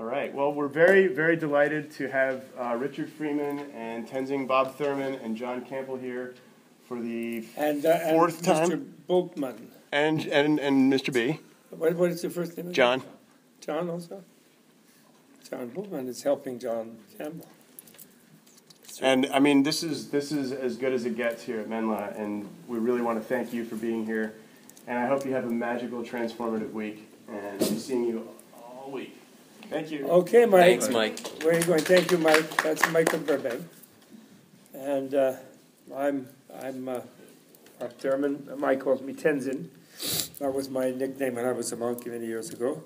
All right. Well, we're very, very delighted to have uh, Richard Freeman and Tenzing Bob Thurman and John Campbell here for the And, uh, and Fourth time. Mr. Boltman. and and and Mr. B. What, what is your first name? John. John also? John Boltman is helping John Campbell. And I mean, this is this is as good as it gets here at Menla, and we really want to thank you for being here. And I hope you have a magical, transformative week, and seeing you all week. Thank you. Okay, Mike. Thanks, Mike. Where are you going? Thank you, Mike. That's Michael Burbank. And uh, I'm I'm uh, Bob Thurman. Mike calls me Tenzin. That was my nickname when I was a monk many years ago.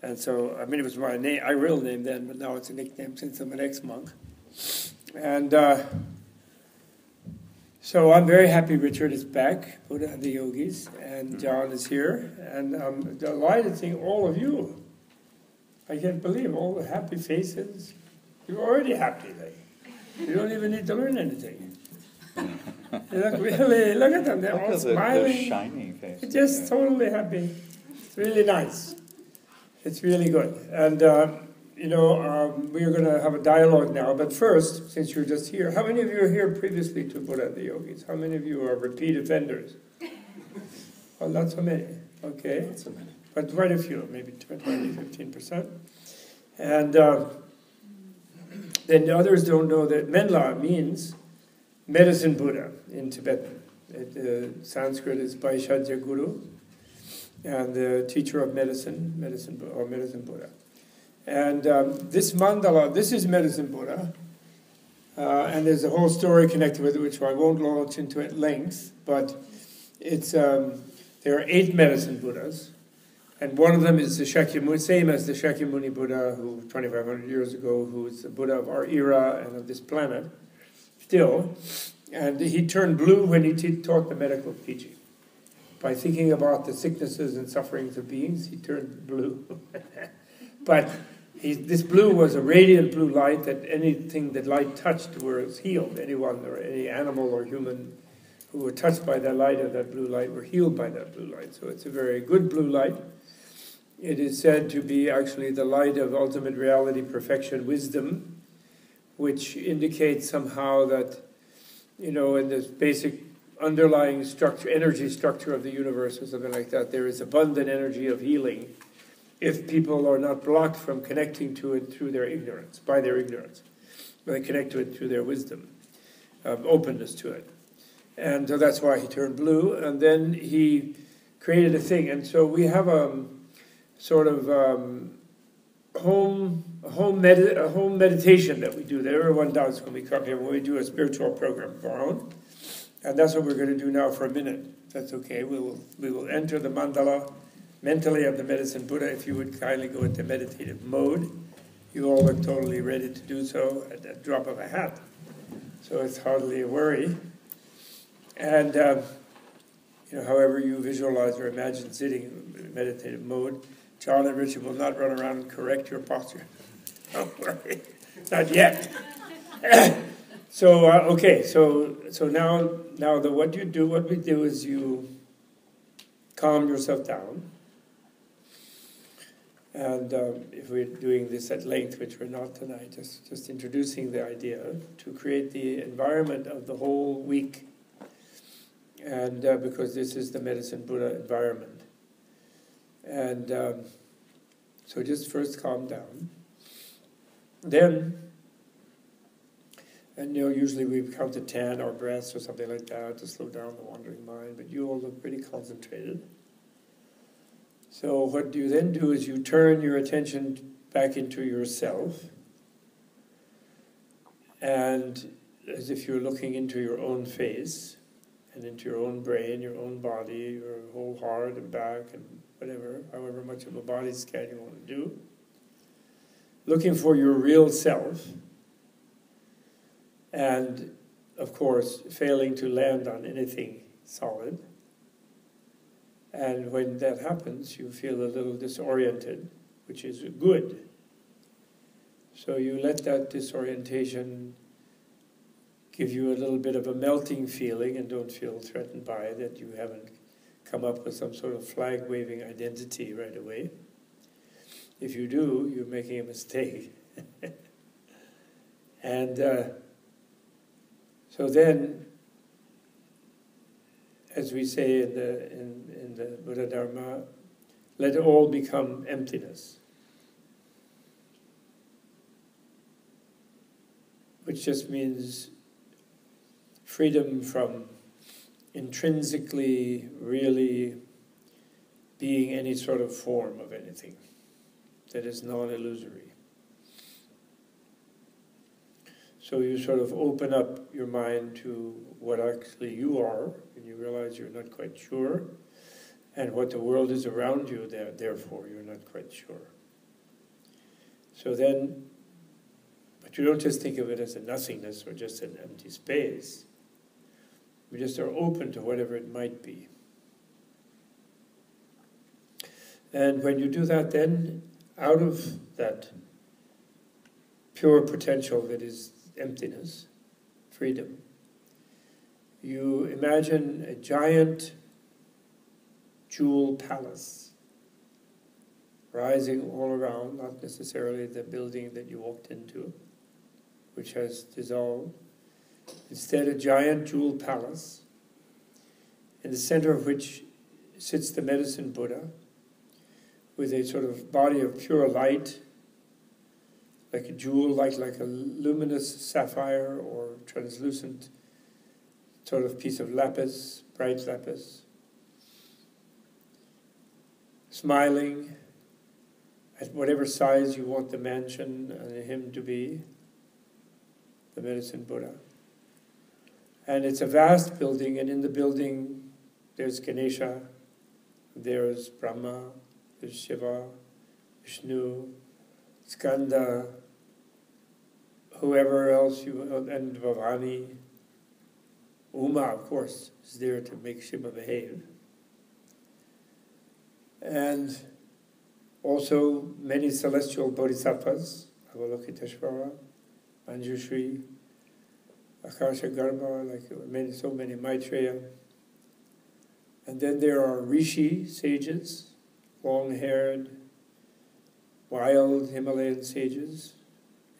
And so, I mean, it was my name, I real name then, but now it's a nickname since I'm an ex-monk. And uh, so I'm very happy Richard is back, Buddha and the yogis, and John is here, and I'm delighted seeing all of you. I can't believe all the happy faces. You're already happy, like. You don't even need to learn anything. You look really, look at them, they're Look all at the, the smiling. shiny faces. Just totally happy. It's really nice. It's really good. And, uh, you know, um, we're going to have a dialogue now. But first, since you're just here, how many of you are here previously to Buddha the Yogis? How many of you are repeat offenders? Well, not so many. Okay. But quite a few, maybe 20, 15%. And uh, then the others don't know that Menla means medicine Buddha in Tibetan. It, uh, Sanskrit is Bhaishajya Guru, and the teacher of medicine, medicine or medicine Buddha. And um, this mandala, this is medicine Buddha, uh, and there's a whole story connected with it, which I won't launch into at length. But it's um, there are eight medicine Buddhas, and one of them is the Shakyamuni, same as the Shakyamuni Buddha, who 2,500 years ago, who is the Buddha of our era and of this planet, still. And he turned blue when he te- taught the medical teaching. By thinking about the sicknesses and sufferings of beings, he turned blue. but he, this blue was a radiant blue light that anything that light touched was healed. Anyone or any animal or human who were touched by that light of that blue light were healed by that blue light. So it's a very good blue light. It is said to be actually the light of ultimate reality, perfection, wisdom, which indicates somehow that, you know, in this basic underlying structure, energy structure of the universe or something like that, there is abundant energy of healing if people are not blocked from connecting to it through their ignorance, by their ignorance. They connect to it through their wisdom, um, openness to it. And so that's why he turned blue. And then he created a thing. And so we have a sort of um, home home, med- a home meditation that we do that everyone does when we come here, when we do a spiritual program of our own. And that's what we're going to do now for a minute. That's okay. We will, we will enter the mandala mentally of the medicine Buddha if you would kindly go into meditative mode. You all look totally ready to do so at the drop of a hat. So it's hardly a worry. And, uh, you know, however you visualize or imagine sitting in meditative mode, John and Richard will not run around and correct your posture. Don't worry. Not yet. so, uh, okay, so, so now, now the, what you do, what we do is you calm yourself down. And um, if we're doing this at length, which we're not tonight, just, just introducing the idea to create the environment of the whole week. And uh, because this is the medicine Buddha environment. And um, so just first calm down. Then, and you know, usually we count to 10 or breaths or something like that to slow down the wandering mind, but you all look pretty concentrated. So, what you then do is you turn your attention back into yourself, and as if you're looking into your own face and into your own brain, your own body, your whole heart and back, and whatever, however much of a body scan you want to do. Looking for your real self, and of course, failing to land on anything solid. And when that happens, you feel a little disoriented, which is good. So you let that disorientation give you a little bit of a melting feeling and don't feel threatened by it, that you haven't come up with some sort of flag waving identity right away. If you do, you're making a mistake. and uh, so then, as we say in the, in, in the Buddha Dharma, let all become emptiness. Which just means freedom from intrinsically really being any sort of form of anything that is non illusory. So you sort of open up your mind to what actually you are, and you realize you're not quite sure, and what the world is around you, there, therefore, you're not quite sure. So then, but you don't just think of it as a nothingness or just an empty space. We just are open to whatever it might be. And when you do that, then out of that pure potential that is emptiness, freedom, you imagine a giant jewel palace rising all around, not necessarily the building that you walked into, which has dissolved. Instead, a giant jewel palace, in the center of which sits the medicine Buddha with a sort of body of pure light, like a jewel, like, like a luminous sapphire or translucent sort of piece of lapis, bright lapis. Smiling at whatever size you want the mansion and him to be, the medicine Buddha. And it's a vast building, and in the building there's Ganesha, there's Brahma, there's Shiva, Vishnu, Skanda, whoever else you, and Bhavani. Uma, of course, is there to make Shiva behave. And also many celestial bodhisattvas, Avalokiteshvara, Manjushri, Akasha like many, so many Maitreya. And then there are rishi sages, long haired, wild Himalayan sages,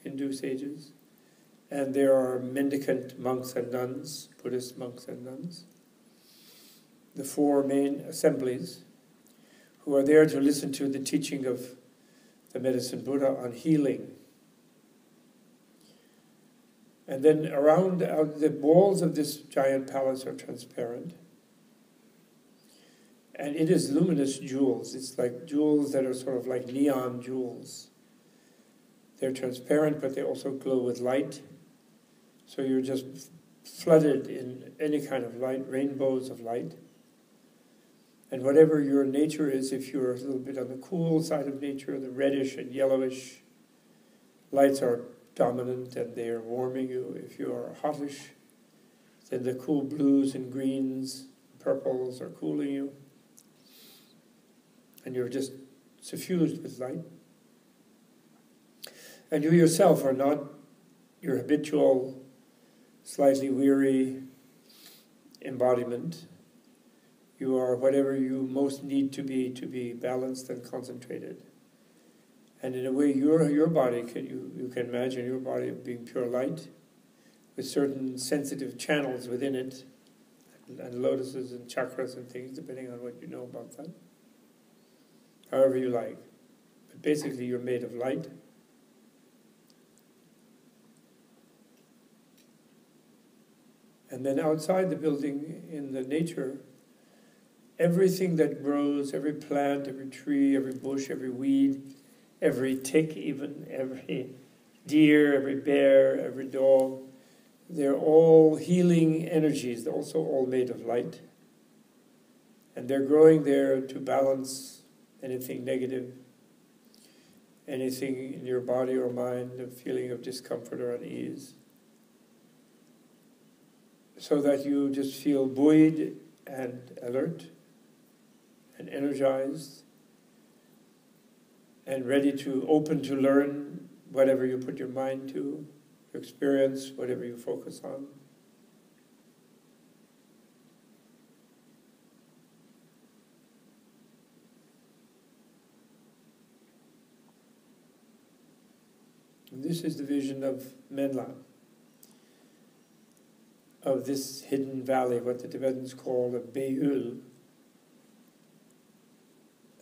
Hindu sages, and there are mendicant monks and nuns, Buddhist monks and nuns, the four main assemblies who are there to listen to the teaching of the medicine Buddha on healing. And then around uh, the walls of this giant palace are transparent and it is luminous jewels. It's like jewels that are sort of like neon jewels. They're transparent, but they also glow with light. So you're just flooded in any kind of light, rainbows of light. And whatever your nature is, if you're a little bit on the cool side of nature, the reddish and yellowish lights are dominant and they are warming you. If you are hottish, then the cool blues and greens, purples are cooling you and you're just suffused with light. And you yourself are not your habitual, slightly weary embodiment. You are whatever you most need to be to be balanced and concentrated. And in a way, your, your body, can, you, you can imagine your body being pure light with certain sensitive channels within it, and, and lotuses and chakras and things, depending on what you know about that however you like. But basically, you're made of light. And then outside the building, in the nature, everything that grows, every plant, every tree, every bush, every weed, every tick, even every deer, every bear, every dog, they're all healing energies. They're also all made of light. And they're growing there to balance anything negative, anything in your body or mind, a feeling of discomfort or unease. So that you just feel buoyed and alert and energized and ready to open to learn whatever you put your mind to, your experience whatever you focus on. And this is the vision of Menla, of this hidden valley, what the Tibetans call the Beyul,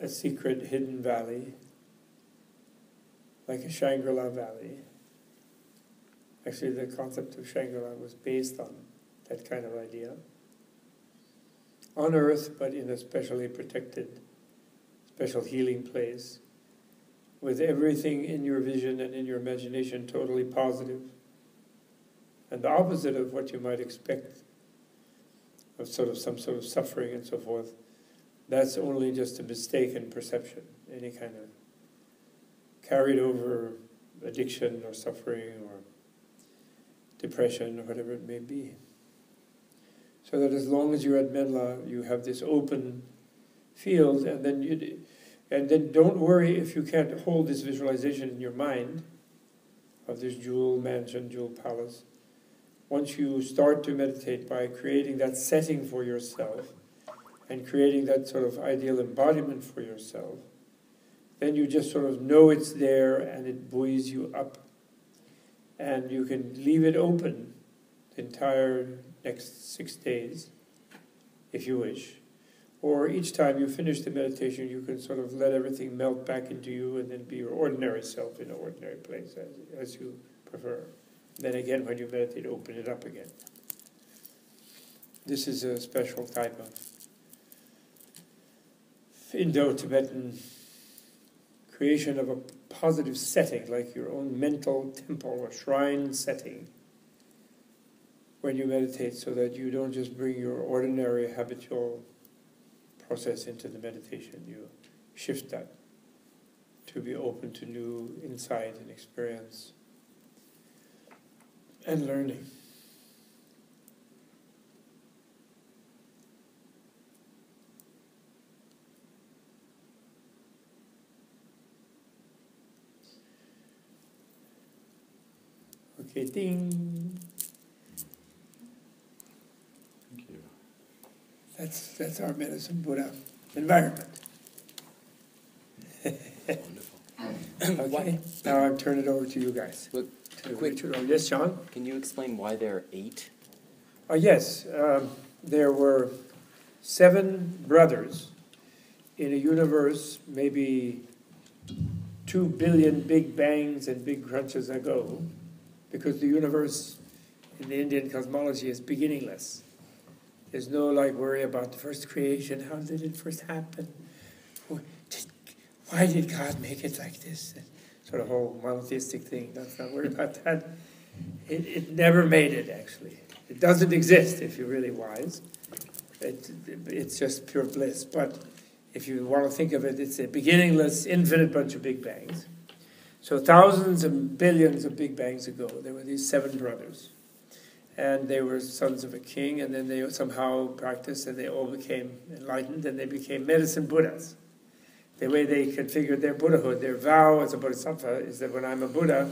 a secret hidden valley, like a Shangri La valley. Actually, the concept of Shangri La was based on that kind of idea. On earth, but in a specially protected, special healing place, with everything in your vision and in your imagination totally positive, and the opposite of what you might expect of sort of some sort of suffering and so forth. That's only just a mistaken perception, any kind of carried over addiction or suffering or depression or whatever it may be. So that as long as you're at Menla, you have this open field, and then you, and then don't worry if you can't hold this visualization in your mind of this jewel mansion, jewel palace. Once you start to meditate by creating that setting for yourself and creating that sort of ideal embodiment for yourself, then you just sort of know it's there and it buoys you up. And you can leave it open the entire next six days if you wish. Or each time you finish the meditation, you can sort of let everything melt back into you and then be your ordinary self in an ordinary place as, as you prefer. Then again, when you meditate, open it up again. This is a special type of Indo Tibetan creation of a positive setting, like your own mental temple or shrine setting, when you meditate, so that you don't just bring your ordinary habitual process into the meditation. You shift that to be open to new insight and experience and learning. Okay, ding. Thank you. That's that's our medicine Buddha environment. Wonderful. Okay, now I'll turn it over to you guys. Look, To quick- Richard. Oh, yes, John. Can you explain why there are eight? Oh, yes, um, there were seven brothers in a universe maybe two billion big bangs and big crunches ago, because the universe in the Indian cosmology is beginningless. There's no like worry about the first creation. How did it first happen? Why did God make it like this? Sort of whole monotheistic thing. Not worry about that. It, it never made it actually. It doesn't exist if you're really wise. It, it's just pure bliss. But if you want to think of it, it's a beginningless, infinite bunch of big bangs. So thousands and billions of big bangs ago, there were these seven brothers. And they were sons of a king, and then they somehow practiced, and they all became enlightened, and they became medicine Buddhas. The way they configured their Buddhahood, their vow as a Bodhisattva, is that when I'm a Buddha,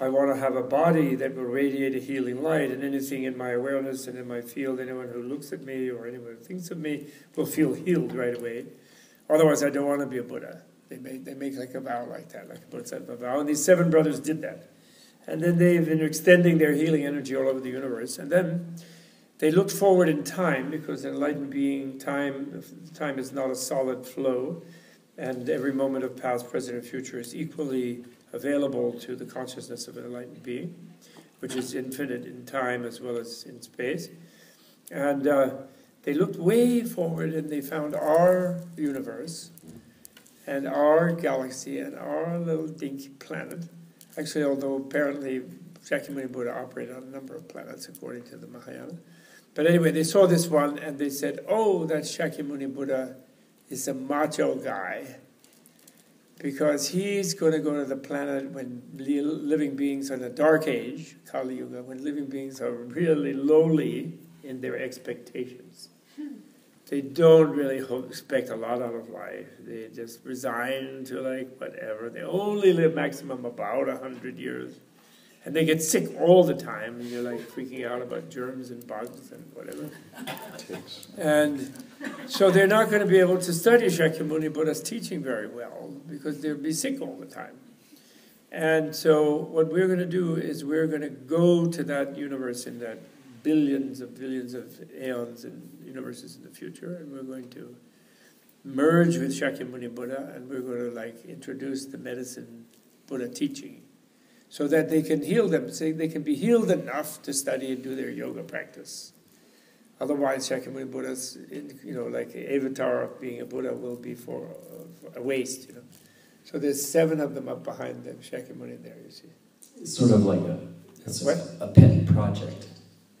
I want to have a body that will radiate a healing light, and anything in my awareness and in my field, anyone who looks at me or anyone who thinks of me will feel healed right away. Otherwise, I don't want to be a Buddha. They make, they make like a vow like that, like a Bodhisattva vow. And these seven brothers did that. And then they've been extending their healing energy all over the universe. And then they looked forward in time, because enlightened being, time, time is not a solid flow, and every moment of past, present, and future is equally available to the consciousness of an enlightened being, which is infinite in time as well as in space. And uh, they looked way forward and they found our universe and our galaxy and our little dinky planet. Actually, although apparently Shakyamuni Buddha operated on a number of planets according to the Mahayana. But anyway, they saw this one and they said, oh, that Shakyamuni Buddha is a macho guy because he's going to go to the planet when living beings are in a dark age, Kali Yuga, when living beings are really lowly in their expectations. They don't really hope, expect a lot out of life. They just resign to like whatever. They only live maximum about a hundred years, and they get sick all the time. And you're like freaking out about germs and bugs and whatever. And so they're not going to be able to study Shakyamuni Buddha's teaching very well because they'll be sick all the time. And so what we're going to do is we're going to go to that universe in that billions of billions of aeons and universes in the future, and we're going to merge with Shakyamuni Buddha, and we're going to like introduce the medicine Buddha teaching, so that they can heal them. Say they can be healed enough to study and do their yoga practice. Otherwise, Shakyamuni Buddha's, you know, like avatar of being a Buddha will be for a waste, you know. So there's seven of them up behind them, Shakyamuni there, you see. It's sort of like a, a pet project.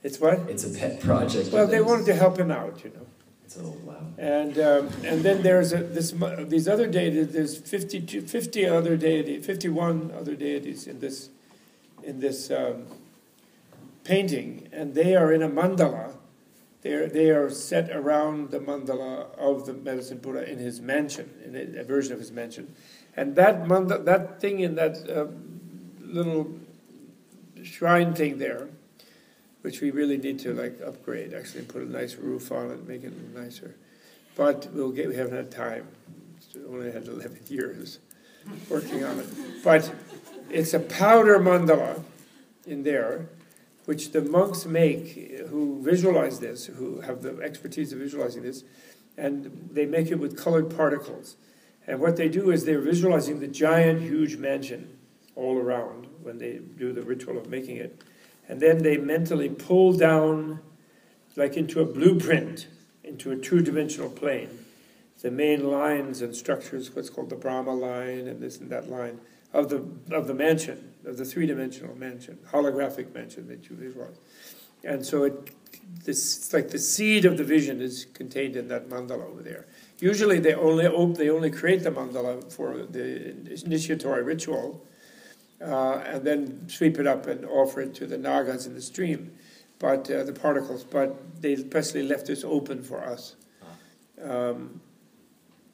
It's what? It's a pet project. Well, they wanted to help him out, you know. It's oh wow. And um, and then there's a, this these other deities. There's 52, 50 other deities, 51 other deities in this in this um, painting, and they are in a mandala. They are, they are set around the mandala of the medicine Buddha in his mansion, in a, a version of his mansion, and that manda, that thing in that um, little shrine thing there, which we really need to like upgrade, actually put a nice roof on it, make it nicer. But we'll get, we haven't had time. Only had 11 years working on it. But it's a powder mandala in there, which the monks make who visualize this, who have the expertise of visualizing this, and they make it with colored particles. And what they do is they're visualizing the giant, huge mansion all around when they do the ritual of making it. And then they mentally pull down, like into a blueprint, into a two dimensional plane, the main lines and structures, what's called the Brahma line and this and that line, of the, of the mansion, of the three dimensional mansion, holographic mansion that you visualize. And so it, this, it's like the seed of the vision is contained in that mandala over there. Usually they only they only create the mandala for the initiatory ritual, uh, and then sweep it up and offer it to the nagas in the stream, but uh, the particles. But they especially left this open for us, um,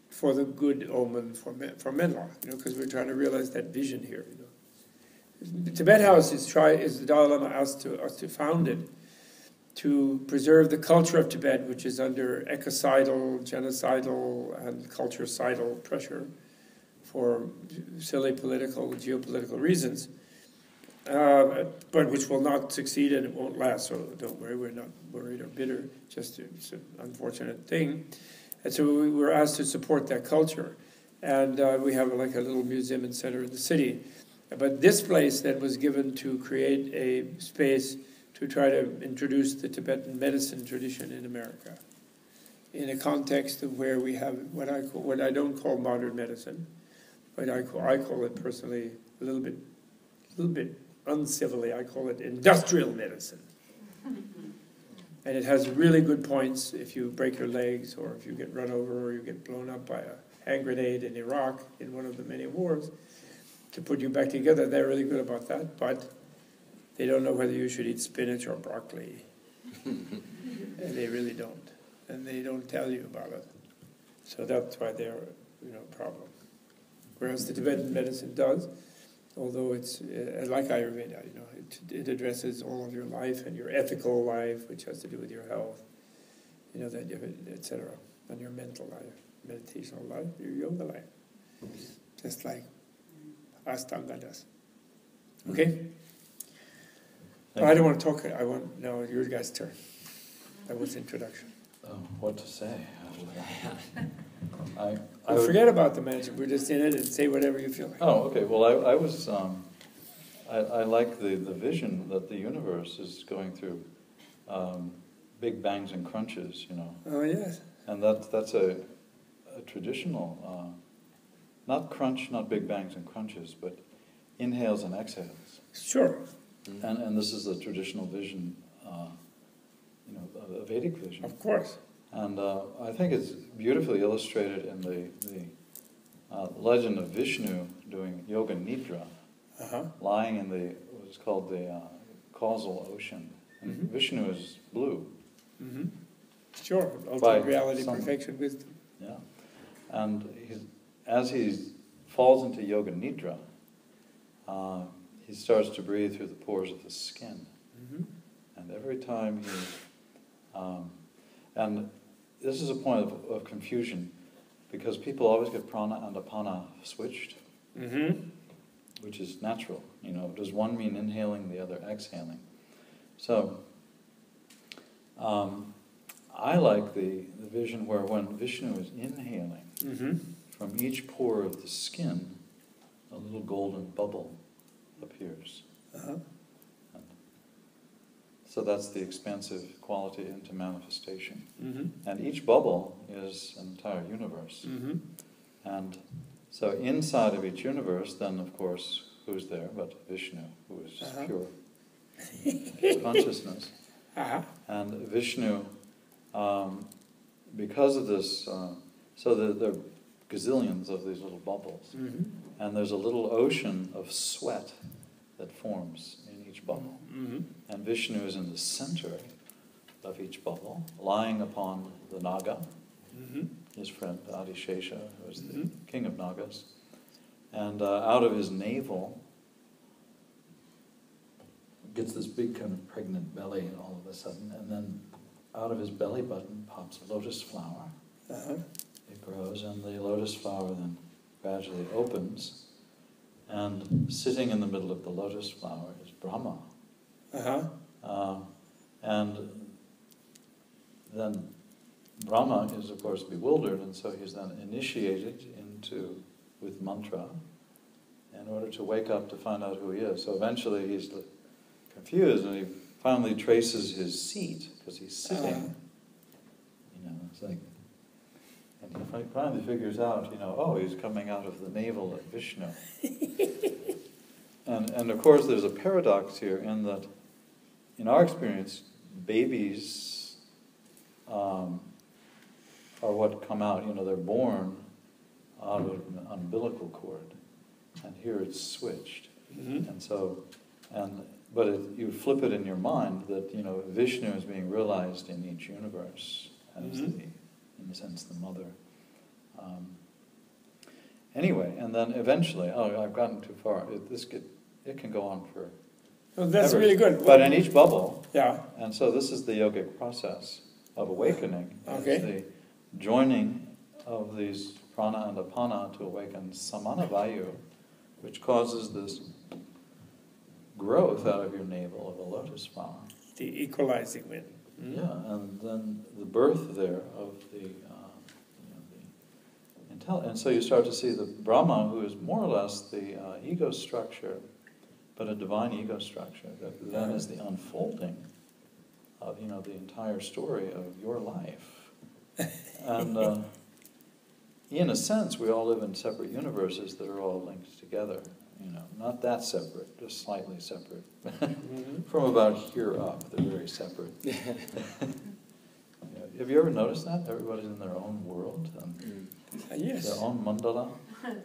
for the good omen for men, for Menla, you know, because we're trying to realize that vision here. You know, Tibet House is try is the Dalai Lama asked to us to found it to preserve the culture of Tibet, which is under ecocidal, genocidal, and culturecidal pressure for silly political, geopolitical reasons, uh, but which will not succeed and it won't last. So don't worry, we're not worried or bitter. Just it's an unfortunate thing, and so we were asked to support that culture, and uh, we have like a little museum and center in the city. But this place then was given to create a space to try to introduce the Tibetan medicine tradition in America, in a context of where we have what I call, what I don't call modern medicine, but I call, I call it personally a little bit, a little bit uncivilly. I call it industrial medicine, and it has really good points if you break your legs or if you get run over or you get blown up by a hand grenade in Iraq in one of the many wars. To put you back together, they're really good about that, but they don't know whether you should eat spinach or broccoli. and they really don't. And they don't tell you about it. So that's why they're, you know, a problem. Whereas the Tibetan medicine does, although it's uh, like Ayurveda, you know, it, it addresses all of your life and your ethical life, which has to do with your health, you know, that, etc., and your mental life, meditational life, your yoga life, just like Ashtanga does. Okay? Thank I don't want to talk. I want now your guys' turn. That was introduction. Oh, what to say? I, I would- forget about the mansion. We're just in it and say whatever you feel like. Oh, okay, well, I, I was, um, I, I like the, the vision that the universe is going through, um, big bangs and crunches, you know, Oh yes. and that, that's a, a traditional, uh, not crunch, not big bangs and crunches, but inhales and exhales. Sure. And, and this is the traditional vision, uh, you know, a- a Vedic vision. Of course. And uh, I think it's beautifully illustrated in the, the uh, legend of Vishnu doing yoga nidra, Uh huh. lying in the what's called the uh, causal ocean. And Mhm. Vishnu is blue, Mm-hmm. Sure. Ultimate reality, some- perfection, wisdom. yeah. And he's, as he falls into yoga nidra, uh, he starts to breathe through the pores of the skin. Mm-hmm. And every time he, um, and this is a point of, of confusion because people always get prana and apana switched. Mm-hmm. which is natural. You know, does one mean inhaling, the other exhaling? So, um, I like the, the vision where when Vishnu is inhaling, Mm-hmm. from each pore of the skin, a little golden bubble appears. Uh-huh. So that's the expansive quality into manifestation. Mm-hmm. And each bubble is an entire universe. Mm-hmm. And so inside of each universe, then of course, who's there but Vishnu, who is Uh-huh. pure consciousness. Uh-huh. And Vishnu, um, because of this, uh, so there, there are gazillions of these little bubbles. Mm-hmm. And there's a little ocean of sweat that forms each bubble. Mm-hmm. And Vishnu is in the center of each bubble, lying upon the Naga, Mm-hmm. his friend Adishesha, who is the Mhm. king of Nagas. And uh, out of his navel gets this big kind of pregnant belly all of a sudden, and then out of his belly button pops a lotus flower. Uh-huh. It grows, and the lotus flower then gradually opens, and sitting in the middle of the lotus flower Brahma. Uh-huh. Um, and then Brahma is, of course, bewildered, and so he's then initiated into with mantra in order to wake up to find out who he is. So eventually he's confused, and he finally traces his seat because he's sitting. Uh-huh. You know, it's like, and he finally figures out, you know, oh, he's coming out of the navel of Vishnu. and and of course, there's a paradox here in that, in our experience, babies um, are what come out. You know, they're born out of an umbilical cord, and here it's switched. Mm-hmm. And so, and but it, you flip it in your mind that you know Vishnu is being realized in each universe as Mhm. the, in a sense, the mother. Um, anyway, and then eventually, oh, I've gotten too far. It, this get, it can go on for. Well, that's ever. really good. But in each bubble, yeah. and so this is the yogic process of awakening. It's Okay. the joining of these prana and apana to awaken samana vayu, which causes this growth out of your navel of a lotus flower. The equalizing wind. Mm-hmm. Yeah, and then the birth there of the, uh, you know, the intel- and so you start to see the Brahma, who is more or less the uh, ego structure, but a divine ego structure that then is the unfolding of you know the entire story of your life, and uh, in a sense, we all live in separate universes that are all linked together. You know, not that separate, just slightly separate. Mm-hmm. From about here up, they're very separate. Yeah. Have you ever noticed that? Everybody's in their own world, and. Uh, yes. their own mandala,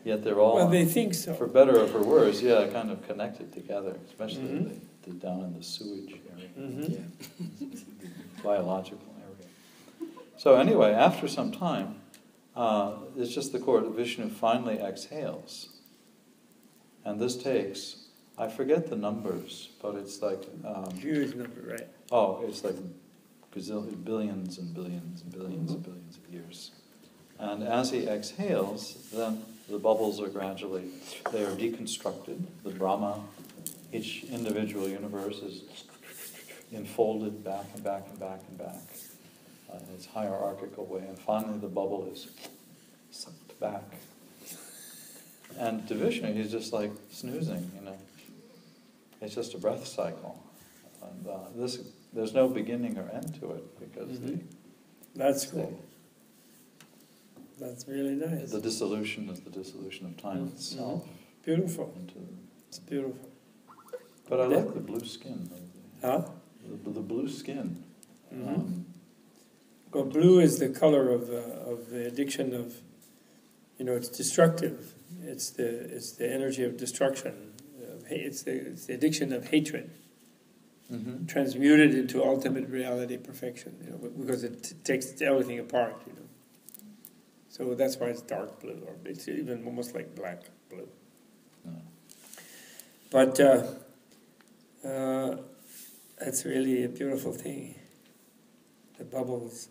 yet they're all, Well, they think so. for better or for worse, yeah, kind of connected together, especially Mhm. the, the down in the sewage area, Mm-hmm. Yeah. the biological area. So anyway, after some time, uh, it's just the core. Vishnu finally exhales, and this takes. I forget the numbers, but it's like um, Huge number, right? Oh, it's like gazillion, billions and billions and 1000000000 and billions of years. And as he exhales, then the bubbles are gradually, they are deconstructed. The Brahma, each individual universe is enfolded back and back and back and back uh, in its hierarchical way. And finally the bubble is sucked back. And to Vishnu, he's just like snoozing, you know. It's just a breath cycle. And uh, this, there's no beginning or end to it because Mhm. That's the, cool. That's really nice. the dissolution is the dissolution of time Mhm. itself. Beautiful. Into, It's beautiful. but I Yeah. like the blue skin. the- Huh? The, the blue skin. Mhm. Um, Well, blue is the color of the, of the addiction of, you know, it's destructive. It's the it's the energy of destruction. It's the it's the addiction of hatred, mhm. transmuted into ultimate reality, perfection. You know, because it t- takes everything apart. You know. So that's why it's dark blue, or it's even almost like black blue. No. But uh, uh, that's really a beautiful thing. The bubbles.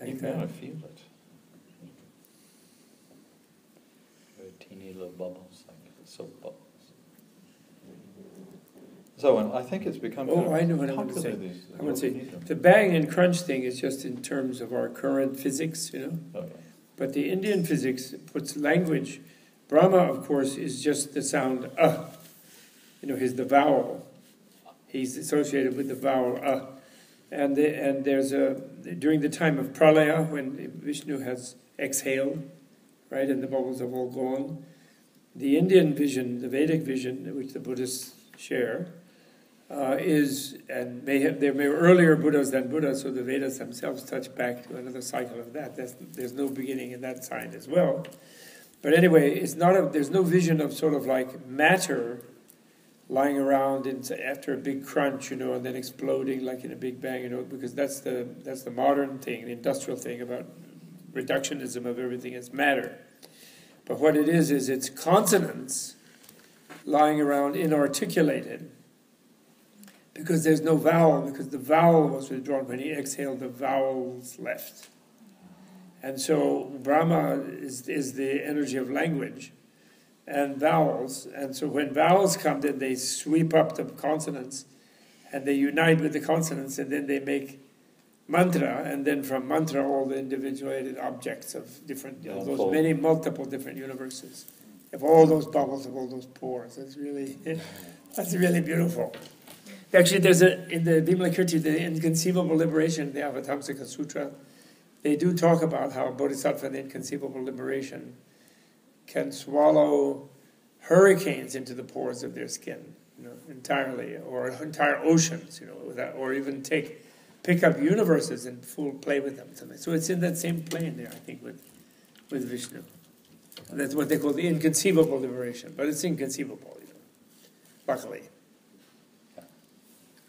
You Like can that. kind of feel it. Very teeny little bubbles, like soap bubbles. So, and I think it's become Oh, kind of I know what I want to say. these- I want to say, the bang and crunch thing is just in terms of our current physics, you know? Oh, yeah. But the Indian physics puts language. Brahma, of course, is just the sound uh. You know, he's the vowel. He's associated with the vowel uh. And the, and there's a during the time of pralaya when Vishnu has exhaled, right, and the bubbles have all gone. The Indian vision, the Vedic vision, which the Buddhists share, uh, is and may have, there may be earlier Buddhas than Buddhas, so the Vedas themselves touch back to another cycle of that. That's, there's no beginning in that sign as well. But anyway, it's not a, there's no vision of sort of like matter lying around in, after a big crunch, you know, and then exploding like in a big bang, you know, because that's the that's the modern thing, the industrial thing about reductionism of everything as matter. But what it is is it's consonants lying around inarticulated because there's no vowel, because the vowel was withdrawn. When he exhaled, the vowels left. And so Brahma is, is the energy of language and vowels. And so when vowels come, then they sweep up the consonants and they unite with the consonants and then they make mantra. And then from mantra, all the individuated objects of different, of those many multiple different universes. Of all those bubbles, of all those pores. That's really, that's really beautiful. Actually, there's a in the Vimalakirti, the Inconceivable Liberation, the Avatamsaka Sutra, they do talk about how Bodhisattva the Inconceivable Liberation can swallow hurricanes into the pores of their skin, you know, entirely, or entire oceans, you know, without, or even take pick up universes and full play with them. Something. So it's in that same plane there, I think, with with Vishnu. And that's what they call the inconceivable liberation, but it's inconceivable, you know, luckily.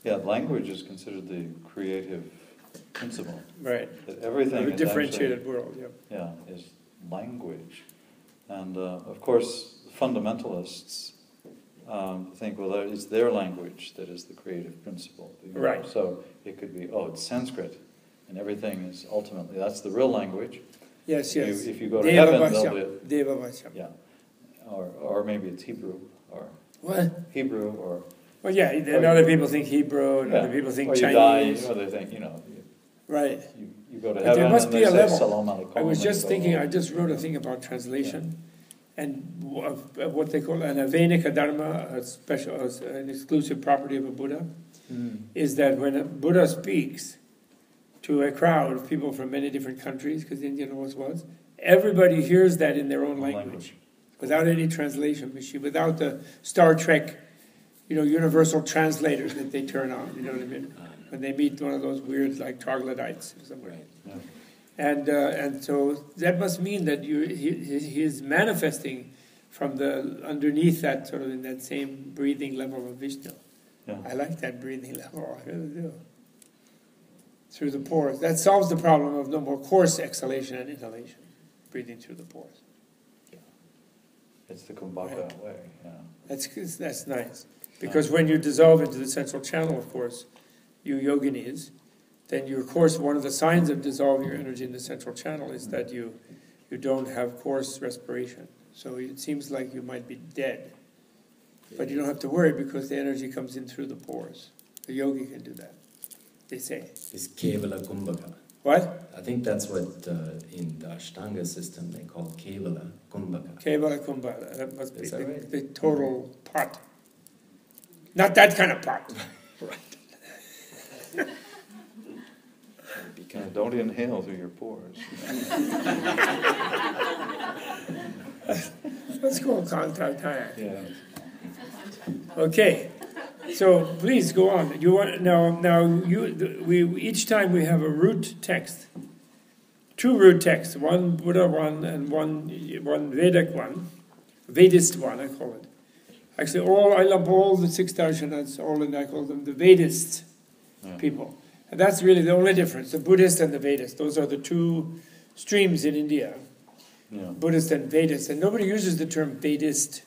Yeah, language is considered the creative principle. Right. That everything A is differentiated actually, world, yeah. yeah, is language. And uh, of course, fundamentalists um, think, well, that is their language that is the creative principle. you know. Right. So it could be, oh, it's Sanskrit, and everything is ultimately, that's the real language. Yes, You- yes. If you go to Deva heaven, they'll be, Deva Vashyam. yeah. Or, or maybe it's Hebrew, or What? Hebrew, or Well, yeah, then Or- other people think Hebrew, and Yeah. other people think or you die, Chinese. or they think, you know, you, Right. you, you go to But heaven there must and be a level. I was just thinking. I just wrote a thing about translation and w- of- of what they call an Avenika Dharma, a special, an exclusive property of a Buddha, Mm. is that when a Buddha speaks to a crowd of people from many different countries, because Indian always was, everybody hears that in their own language. without any translation machine, without the Star Trek, you know, universal translators that they turn on. You know what I mean? When they meet one of those weird like troglodytes or something. Right. Yeah. And uh, and so that must mean that you he, he is manifesting from the underneath that sort of in that same breathing level of Vishnu. Yeah. I like that breathing level. I really do. Through the pores. That solves the problem of no more coarse exhalation and inhalation. Breathing through the pores. Yeah. It's the kumbhaka way, yeah. That's that's nice because when you dissolve into the central channel, of course, you yoginis, then you, of course, one of the signs of dissolving your energy in the central channel is that you you don't have coarse respiration. So it seems like you might be dead, but you don't have to worry because the energy comes in through the pores. The yogi can do that. They say. Is Kevala Kumbhaka. What? I think that's what uh, in the Ashtanga system they call Kevala Kumbhaka. Kevala kumbha. That must be the, right? the total pot. Not that kind of pot. Yeah, Don't inhale through your pores. Let's go contact time. Yeah. Okay, so please go on. You want now? Now you we each time we have a root text, two root texts, one Buddha one and one one Vedic one, Vedist one I call it. Actually, all I lump all the six darshanas, all and I call them the Vedist Yeah. people, and that's really the only difference. The Buddhist and the Vedist; those are the two streams in India. Yeah. Buddhist and Vedist, and nobody uses the term Vedist,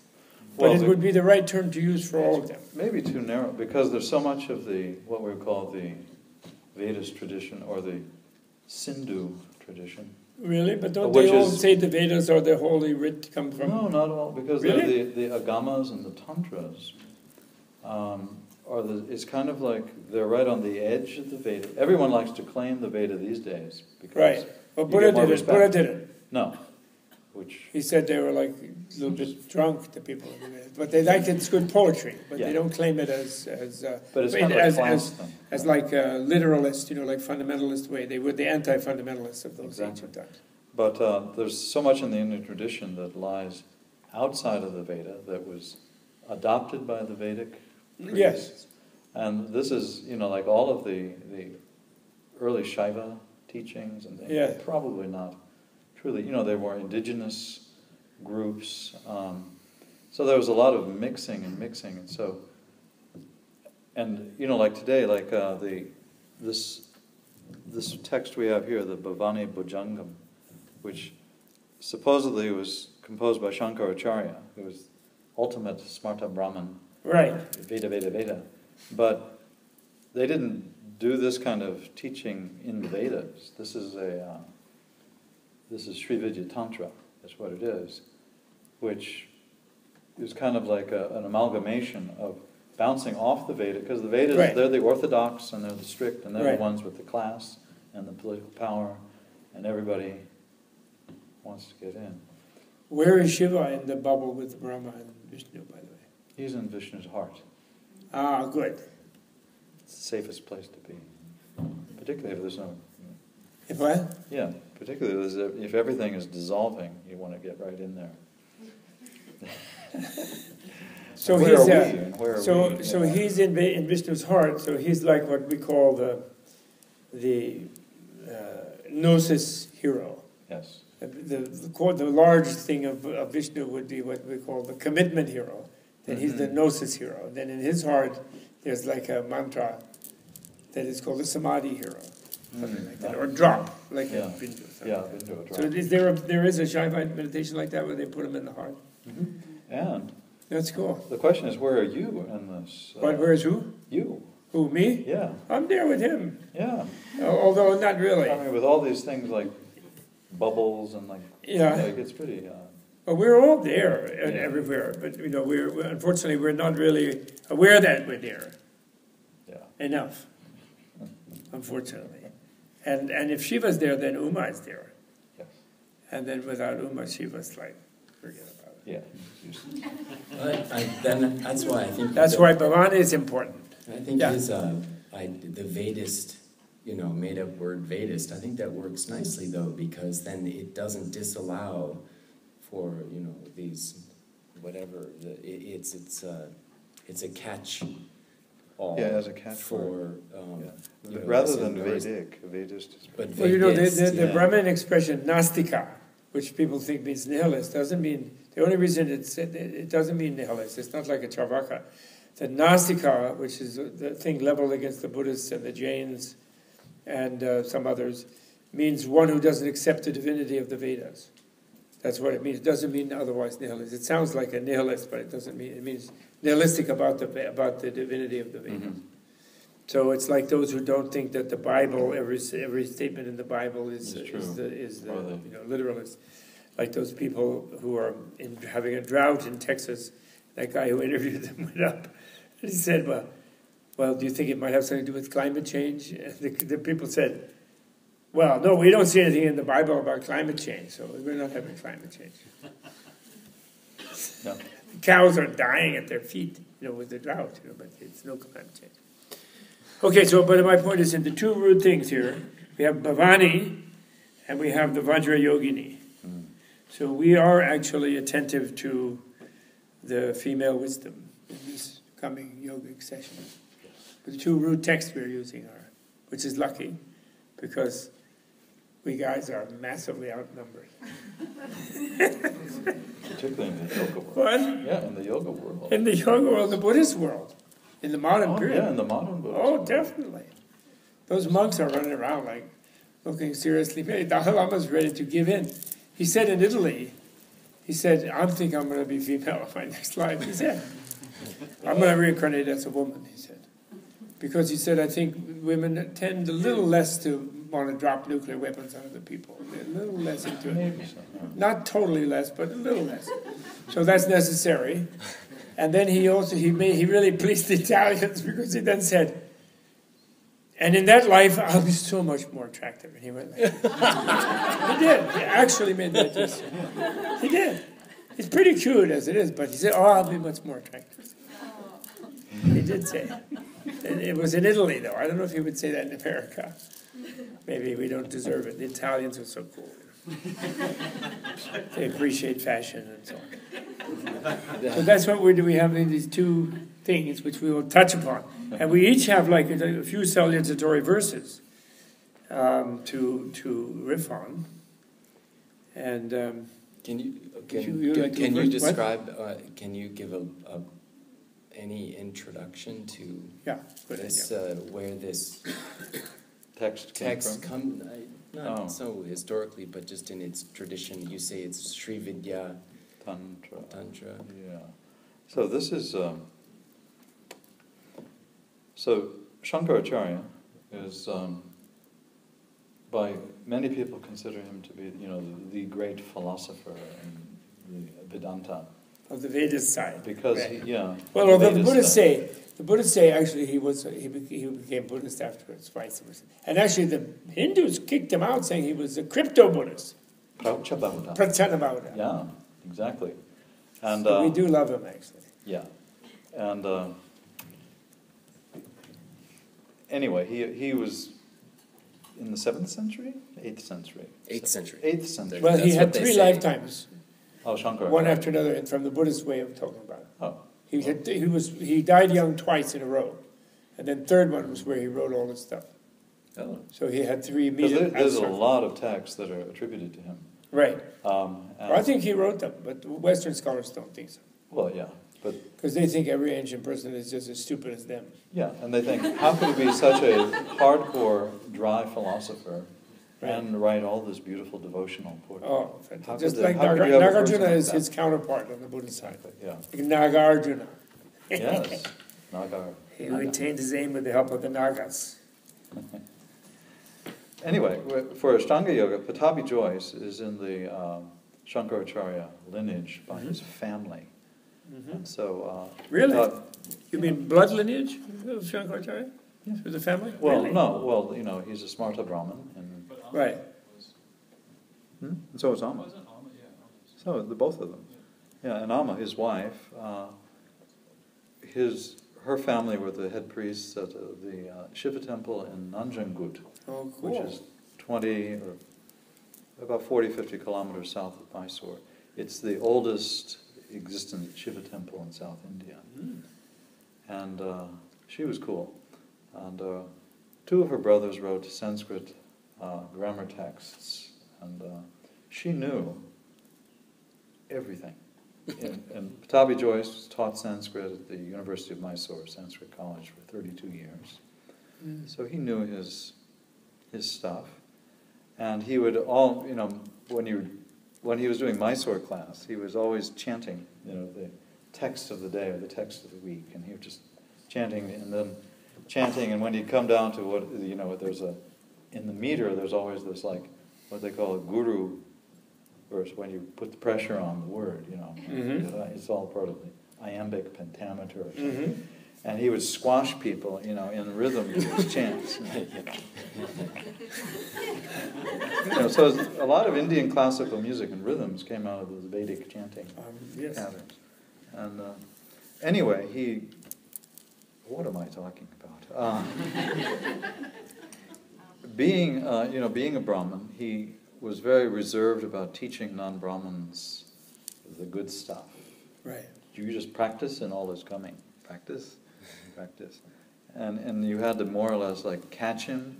but Well, it the- would be the right term to use for all of them. Maybe too narrow, because there's so much of the, what we call the Vedas tradition or the Sindhu tradition, Really? But don't Which they all is- say the Vedas are the holy writ come from? No, not all, because Really? the, the agamas and the tantras um, are the, it's kind of like they're right on the edge of the Veda. Everyone likes to claim the Veda these days because Right. Well, You Buddha get more did it. Buddha respect. did it. no, which He said they were like a little bit drunk, the people in the. But they like it's good poetry, but Yeah. they don't claim it as, as, uh, but it's kind of as, class as, thing. as like a literalist, you know, like fundamentalist way. They were the anti-fundamentalists of those Exactly. ancient times. But uh, there's so much in the Indian tradition that lies outside of the Veda that was adopted by the Vedic priests. Yes. And this is, you know, like all of the, the early Shaiva teachings and things, Yeah. probably not truly, you know, they were indigenous groups. Um, so there was a lot of mixing and mixing. And so, and, you know, like today, like uh, the, this, this text we have here, the Bhavani Bhujangam, which supposedly was composed by Shankaracharya, who was ultimate Smarta Brahman, Right. Veda, Veda, Veda. But they didn't do this kind of teaching in the Vedas. This is a, uh, this is Sri Vidya Tantra, that's what it is, which is kind of like a, an amalgamation of bouncing off the Veda, because the Vedas, Right. they're the orthodox and they're the strict, and they're Right. the ones with the class and the political power, and everybody wants to get in. Where is Shiva in the bubble with Brahma and Vishnu, by the way? He's in Vishnu's heart. Ah, good. It's the safest place to be, particularly if there's no. If what? Yeah, particularly if there's- if everything is dissolving, you want to get right in there. So where he's uh, and where are so we? so he's in, in Vishnu's heart. So he's like what we call the the uh, gnosis hero. Yes. The, the, the, the large thing of, of Vishnu would be what we call the commitment hero. Then he's the Mhm. gnosis hero. Then in his heart, there's like a mantra that is called the samadhi hero, something like that, or drop, like Yeah. a Bindu. something Yeah, like that. into a drop. So is there a, there is a Shaivite meditation like that where they put them in the heart? And That's cool. the question is, where are you in this? uh, But where's who? You. Who me? Yeah, I'm there with him, yeah. Al- although not really. I mean, with all these things like bubbles and like, Yeah. like it's pretty. Uh, Well, we're all there and Yeah. everywhere, but you know, we're we're- unfortunately we're not really aware that we're there yeah. enough. Unfortunately, and and if Shiva's there, then Uma is there, Yes. and then without Uma, Shiva's like forget about it. Yeah. But I, then that's why I think That's the- why Bhavani is important. I think Yeah. his uh, I, the Vedist, you know, made up word Vedist. I think that works nicely though because then it doesn't disallow for you know these whatever the, it, it's it's uh, it's a catch all Yeah, as a catch for um, yeah. you know, Rather this than Norse- Vedic, Vedist is. But Well, you know, the, Vedist, the, the yeah. Brahmin expression Nastika, which people think means nihilist, doesn't mean, the only reason it's, it, it doesn't mean nihilist, it's not like a Charvaka. The Nastika, which is the thing leveled against the Buddhists and the Jains and uh, some others, means one who doesn't accept the divinity of the Vedas. That's what it means. It doesn't mean otherwise nihilist. It sounds like a nihilist, but it doesn't mean, it means nihilistic about the, about the divinity of the Vedas. Mhm. So it's like those who don't think that the Bible, every every statement in the Bible is Is is the, is the you know literalist, like those people who are in, having a drought in Texas. That guy who interviewed them went up, and he said, "Well, well, do you think it might have something to do with climate change?" And the, the people said, "Well, no, we don't see anything in the Bible about climate change, so we're not having climate change." Yeah. Cows are dying at their feet, you know, with the drought, you know, but it's no climate change. Okay, so but my point is in the two root things here, we have Bhavani and we have the Vajra Yogini. Mm. So we are actually attentive to the female wisdom in this coming yogic session. The two root texts we're using are, which is lucky, because we guys are massively outnumbered. Particularly in the yoga world. What? Yeah, in the yoga world. In the yoga world, the Buddhist world, in the modern Oh, period. yeah, in the modern Buddhism. Oh, definitely. Those monks are running around like looking seriously. Dalai Lama's ready to give in. He said in Italy, he said, I think I'm going to be female in my next life. He said, I'm going to reincarnate as a woman, he said. Because he said, I think women tend a little less to want to drop nuclear weapons on other people. A little less into it. Not totally less, but a little less. So that's necessary. And then he also he made he really pleased the Italians because he then said, "And in that life, I'll be so much more attractive." And he went like, he did. He actually made that gesture. He did. He's pretty cute as it is, but he said, "Oh, I'll be much more attractive." He did say. It was in Italy, though. I don't know if he would say that in America. Maybe we don't deserve it. The Italians are so cool. They appreciate fashion and so on. So that's what we do. We have these two things which we will touch upon. And we each have like a, a few salutatory verses um, to, to riff on. And um, Can you you- can, you can, can you describe? Uh, can you give a, a any introduction to yeah, this? Uh, where this Text came text from? come? I, not Oh. so historically, but just in its tradition. You say it's Sri Vidya Tantra. Tantra. Yeah. So this is, um, so Shankaracharya is, um, by many people consider him to be, you know, the, the great philosopher in the Vedanta. Of the Vedas side. Because, Right. he, yeah. Well, although the Vedas Buddhists stuff. say, the Buddhists say actually he was he, be, he became Buddhist afterwards, vice versa. And actually the Hindus kicked him out saying he was a crypto Buddhist, Prachabhavata. Pratyanabhauta. Yeah, exactly. And, So we uh, do love him actually. Yeah, and uh, anyway, he he was in the seventh century, eighth century, Eighth century. eighth century. Well, he had three say. lifetimes, oh, Shankar. one after another, and from the Buddhist way of talking about it. Oh, He had he was he died young twice in a row, and then third one was where he wrote all his stuff. oh. So he had three immediate. there's a lot of texts that are attributed to him. Right. Um, Well, I think he wrote them, but Western scholars don't think so, Well, yeah, but because they think every ancient person is just as stupid as them. yeah, and they think, how could he be such a hardcore, dry philosopher and write all this beautiful devotional poetry? Oh, fantastic. just like how could Naga, you have a person Nagarjuna is his counterpart on the Buddhist side. Yeah. Nagarjuna. Yes. Nagar. He Naga. attained his aim with the help of the Nagas. Anyway, for Ashtanga Yoga, Pattabhi Jois is in the um, Shankaracharya lineage by his family. And so, uh, Mm-hmm. Really? Pata- You mean blood lineage of Shankaracharya? Yeah. Through the family? well, Really? no, well, you know, he's a Smarta Brahmin, and, Right. hmm? and so is Amma. So the both of them. Yeah, and Amma, his wife, uh, his her family were the head priests at uh, the uh, Shiva temple in Nanjangud, Oh, cool. which is 20 or about 40, 50 kilometers south of Mysore. It's the oldest existent Shiva temple in South India. Hmm. And uh, she was cool. And uh, two of her brothers wrote Sanskrit uh, grammar texts, and uh, she knew everything. and, and Pattabhi Jois taught Sanskrit at the University of Mysore Sanskrit College for 32 years. Mm. So he knew his his stuff, and he would all you know when you when he was doing Mysore class, he was always chanting you know the text of the day or the text of the week, and he was just chanting and then chanting, and when he'd come down to what you know there's a in the meter there's always this like what they call a guru verse when you put the pressure on the word you know Mhm. it's all part of the iambic pentameter or something. Mm-hmm. And he would squash people, you know, in rhythm to his chants. You know, so a lot of Indian classical music and rhythms came out of those Vedic chanting Um, yes. patterns. And uh, anyway, he. What am I talking about? Uh, being, uh, you know, being a Brahmin, he was very reserved about teaching non-Brahmins the good stuff. Right. You just practice and all is coming. Practice, practice. And, and you had to more or less like catch him,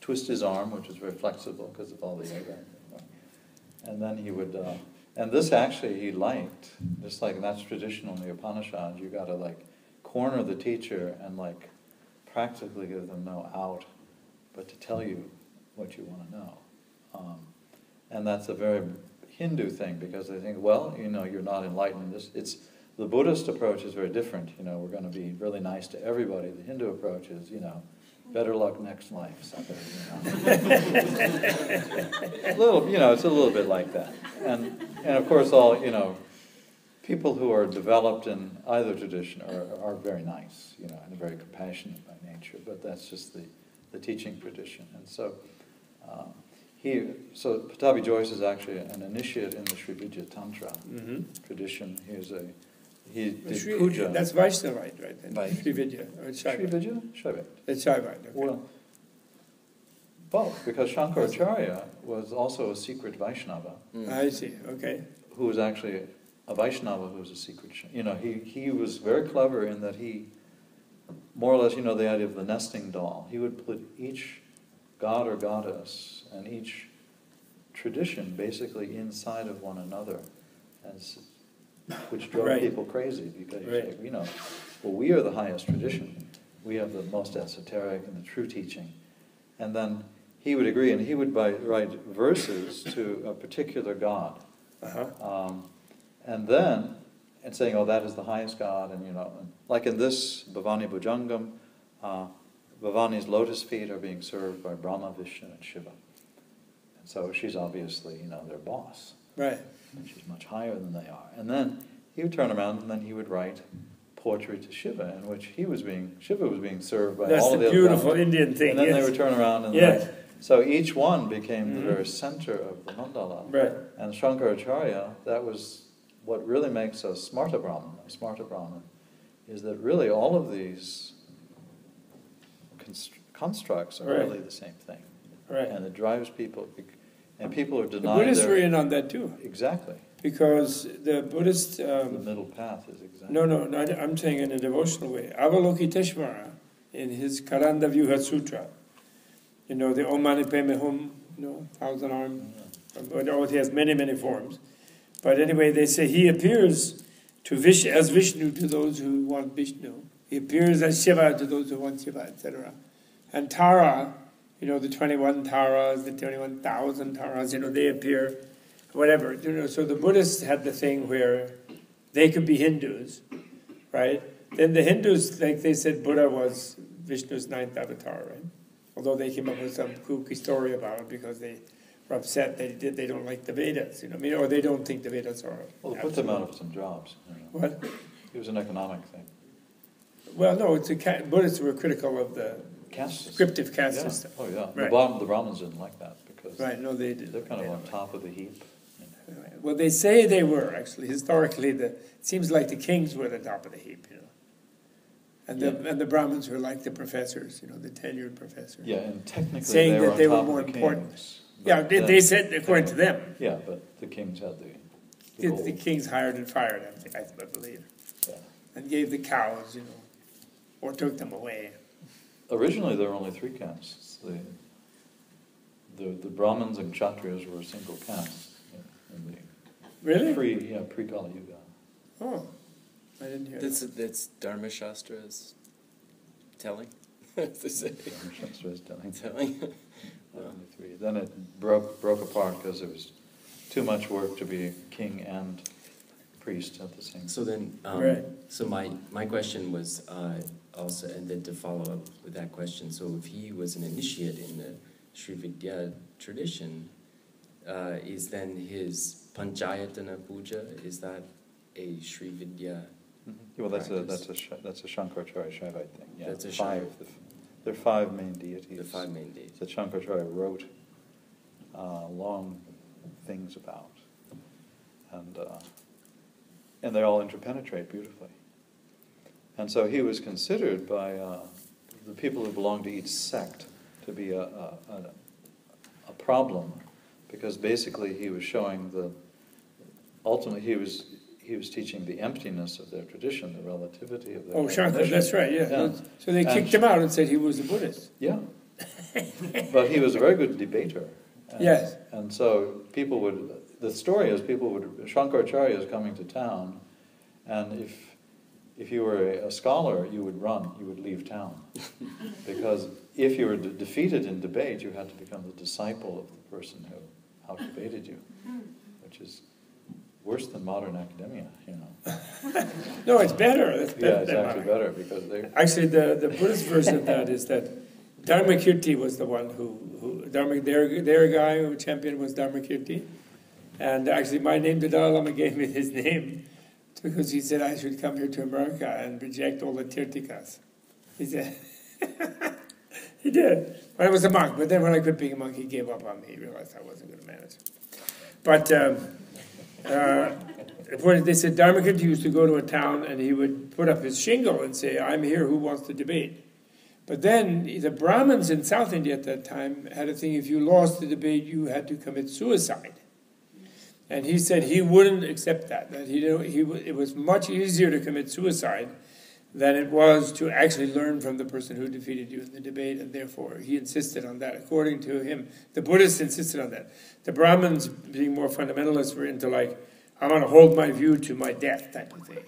twist his arm, which was very flexible because of all the yoga. And then he would, uh, and this actually he liked, just like that's traditional in the Upanishads, you gotta like corner the teacher and like practically give them no out, but to tell you what you want to know. Um, and that's a very Hindu thing because they think, well, you know, you're not enlightened. This, it's the Buddhist approach is very different. You know, we're going to be really nice to everybody. The Hindu approach is, you know, better luck next life, sucker. You know? a little, you know, it's a little bit like that. And, and of course, all, you know, people who are developed in either tradition are, are very nice, you know, and very compassionate by nature, but that's just the, the teaching tradition. And so, um, he, so Pattabhi Jois is actually an initiate in the Sri Tantra Mhm. tradition. He was a, he did Sri- puja. That's Vaishnavite, right? then? Vai- Sri Vidya, or. Vidya? Shaivite. It's Shaivite, okay. Well, both, because Shankaracharya was also a secret Vaishnava, Mm. I see, okay. who was actually a Vaishnava who was a secret, you know, he, he was very clever in that he, more or less, you know, the idea of the nesting doll. He would put each god or goddess and each tradition basically inside of one another, as, which drove Right. people crazy because Right. you know, well, we are the highest tradition. We have the most esoteric and the true teaching. And then he would agree, and he would by, write verses to a particular god. Uh-huh. Um, and then, and saying, oh, that is the highest God, and you know, and like in this Bhavani Bhujangam, uh, Bhavani's lotus feet are being served by Brahma, Vishnu, and Shiva. And so she's obviously, you know, their boss, Right. and she's much higher than they are. And then he would turn around and then he would write poetry to Shiva, in which he was being, Shiva was being served by That's all the the other beautiful. Indian thing, And then they would turn around and Yes. so each one became Mhm. the very center of the mandala. Right. And Shankaracharya, that was what really makes a Smarta Brahman, a Smarta Brahman, is that really all of these const- constructs are Right. really the same thing. Right. And it drives people, and people are The denied Buddhists their... were in on that too, Exactly. because the Buddhist, The um, middle path is exactly... no, no, no, I'm saying in a devotional way. Avalokiteshvara, in his Karanda Vyuha Sutra, you know, the Om Mani Padme Hum, you know, thousand arm, but oh, he has many, many forms. But anyway, they say he appears to Vish, as Vishnu to those who want Vishnu. He appears as Shiva to those who want Shiva, etc. And Tara, you know, the 21 Taras, the 21,000 Taras, you know, they appear, whatever. You know, so the Buddhists had the thing where they could be Hindus, right? Then the Hindus, like they said, Buddha was Vishnu's ninth avatar, right? Although they came up with some kooky story about it because they were upset they did they don't like the Vedas, you know, I mean, or they don't think the Vedas are. Well, it put them out of some jobs. you know. What? It was an economic thing. Well, no, it's a ca- Buddhists were critical of the Caste caste Yeah. system. Oh, yeah. The, Right. Brah- the Brahmins didn't like that because Right? No, they did. they're kind of on top of the heap. Well, they say they were actually historically. The it seems like the kings were the top of the heap, you know, and the Yeah. and the Brahmins were like the professors, you know, the tenured professors. Yeah, and technically Saying they that were they were more the important. kings. Yeah, they, uh, they said according to them, Yeah, but the kings had the, the the, gold. the kings hired and fired them, I believe, Yeah. and gave the cows, you know, or took them away. Originally, there were only three castes. The, the, the Brahmins and Kshatriyas were a single caste in- in the Really? pre, yeah, pre-Kali Yuga. Oh, I didn't hear That's, that. that's Dharma Shastra's telling. To say. Shastra is telling. telling. There were only three. Then it broke, broke apart because it was too much work to be king and priest at the same time. So then, um, Right. so my, my question was uh, also, and then to follow up with that question, so if he was an initiate in the Sri Vidya tradition, uh, is then his Panchayatana puja, is that a Sri Vidya? Mhm. Well, that's a, practice. that's a, Sh- that's a Shankaracharya Shaivite thing, yeah. That's a five, Shaivite. the f- There are five main deities. The five main days. that Shankaracharya wrote uh, long things about. And, uh, and they all interpenetrate beautifully. And so he was considered by uh, the people who belonged to each sect to be a, a, a, a problem because basically he was showing the, ultimately he was, he was teaching the emptiness of their tradition, the relativity of their Oh, Shankar, that's right. Yeah. Yeah. So they And- kicked him out and said he was a Buddhist. Yeah. but he was a very good debater. And, Yes. And so people would, the story is people would, Shankaracharya is coming to town, and if, if you were a, a scholar, you would run, you would leave town. because if you were de- defeated in debate, you had to become the disciple of the person who out-debated you, mm-hmm. which is worse than modern academia, you know. No, it's better. It's better Yeah, it's actually mine. better because they, Actually, the, the Buddhist version of that is that Dharmakirti was the one who, who Dharma, their, their guy who championed was Dharmakirti. And actually, my name, the Dalai Lama gave me his name because he said I should come here to America and reject all the Tirthikas. He said, he did. When I was a monk, but then when I quit being a monk, he gave up on me. He realized I wasn't going to manage. But um, uh, they said Dharmakirti used to go to a town and he would put up his shingle and say, I'm here, who wants to debate? But then the Brahmins in South India at that time had a thing if you lost the debate, you had to commit suicide. And he said he wouldn't accept that, that he, he, it was much easier to commit suicide than it was to actually learn from the person who defeated you in the debate, and therefore he insisted on that. According to him, the Buddhists insisted on that. The Brahmins, being more fundamentalists, were into like, I'm going to hold my view to my death type of thing.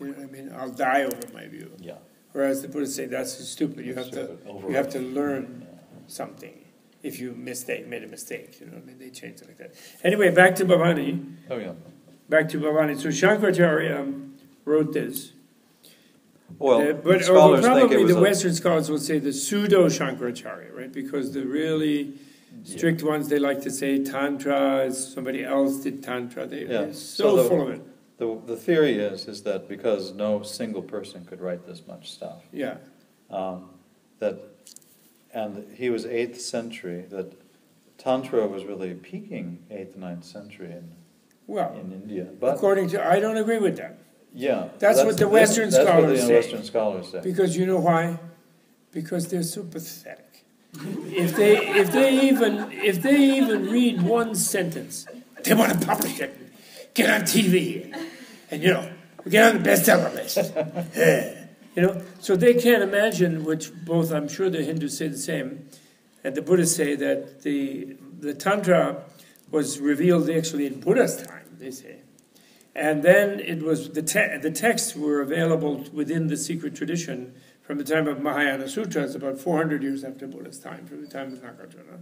You know what I mean? I'll die over my view. Yeah. Whereas the Buddhists say that's stupid. You have to Stupid, you have to learn Yeah. something. If you mistake made a mistake, you know what I mean? They changed it like that. Anyway, back to Bhavani. Oh, yeah. Back to Bhavani. So Shankaracharya um, wrote this. Well, Uh, but scholars probably the Western scholars will say the pseudo Shankaracharya, right? Because the really strict ones, they like to say Tantra is somebody else did Tantra. They, Yeah. They're So so the- full of it. The, the theory is, is that because no single person could write this much stuff, Yeah. um, that, and he was eighth century, that Tantra was really peaking eighth, ninth century in, Well, in India. But, according to, I don't agree with that. Yeah. That's what the Western that's what scholars the say. Western scholars say. Because you know why? Because they're so pathetic. If they if they even if they even read one sentence, they want to publish it, get on TV, and you know get on the bestseller list. You know, so they can't imagine, which both I'm sure the Hindus say the same, and the Buddhists say that the the Tantra was revealed actually in Buddha's time. They say. And then it was the, te- the texts were available within the secret tradition from the time of Mahayana Sutras, about 400 years after Buddha's time, from the time of Nagarjuna.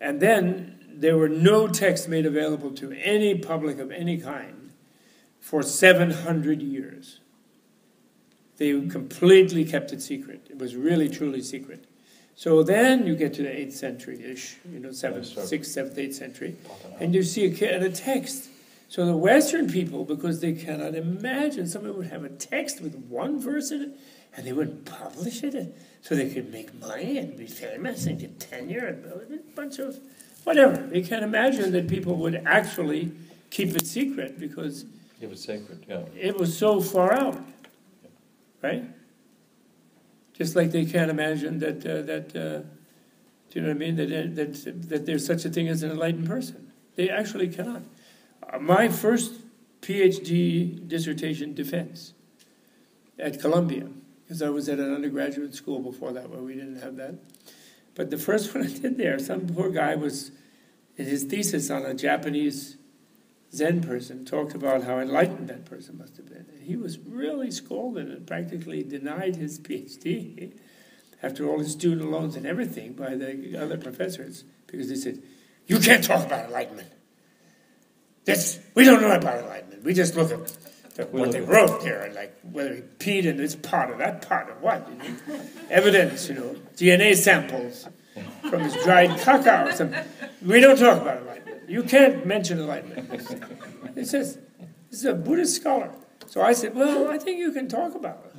And then there were no texts made available to any public of any kind for 700 years. They completely kept it secret. It was really, truly secret. So then you get to the 8th century ish, you know, 7th, 6th, 7th, 8th century, and you see a, a text. So the Western people, because they cannot imagine somebody would have a text with one verse in it, and they would publish it, so they could make money and be famous and get tenure and a bunch of whatever. They can't imagine that people would actually keep it secret because It was sacred, yeah. it was so far out, right? Just like they can't imagine that uh, that uh, do you know what I mean? That, that that there's such a thing as an enlightened person. They actually cannot. Uh, my first PhD dissertation defense at Columbia, because I was at an undergraduate school before that where we didn't have that. But the first one I did there, some poor guy was in his thesis on a Japanese Zen person talked about how enlightened that person must have been. He was really scolded and practically denied his PhD after all his student loans and everything by the other professors because they said, You can't talk about enlightenment. That's, we don't know about enlightenment. We just look at the, what they wrote there and like whether he peed in this part or that part or what. You know? Evidence, you know, DNA samples from his dried caca or something. We don't talk about enlightenment. You can't mention enlightenment. It says, this is a Buddhist scholar. So I said, well, I think you can talk about it.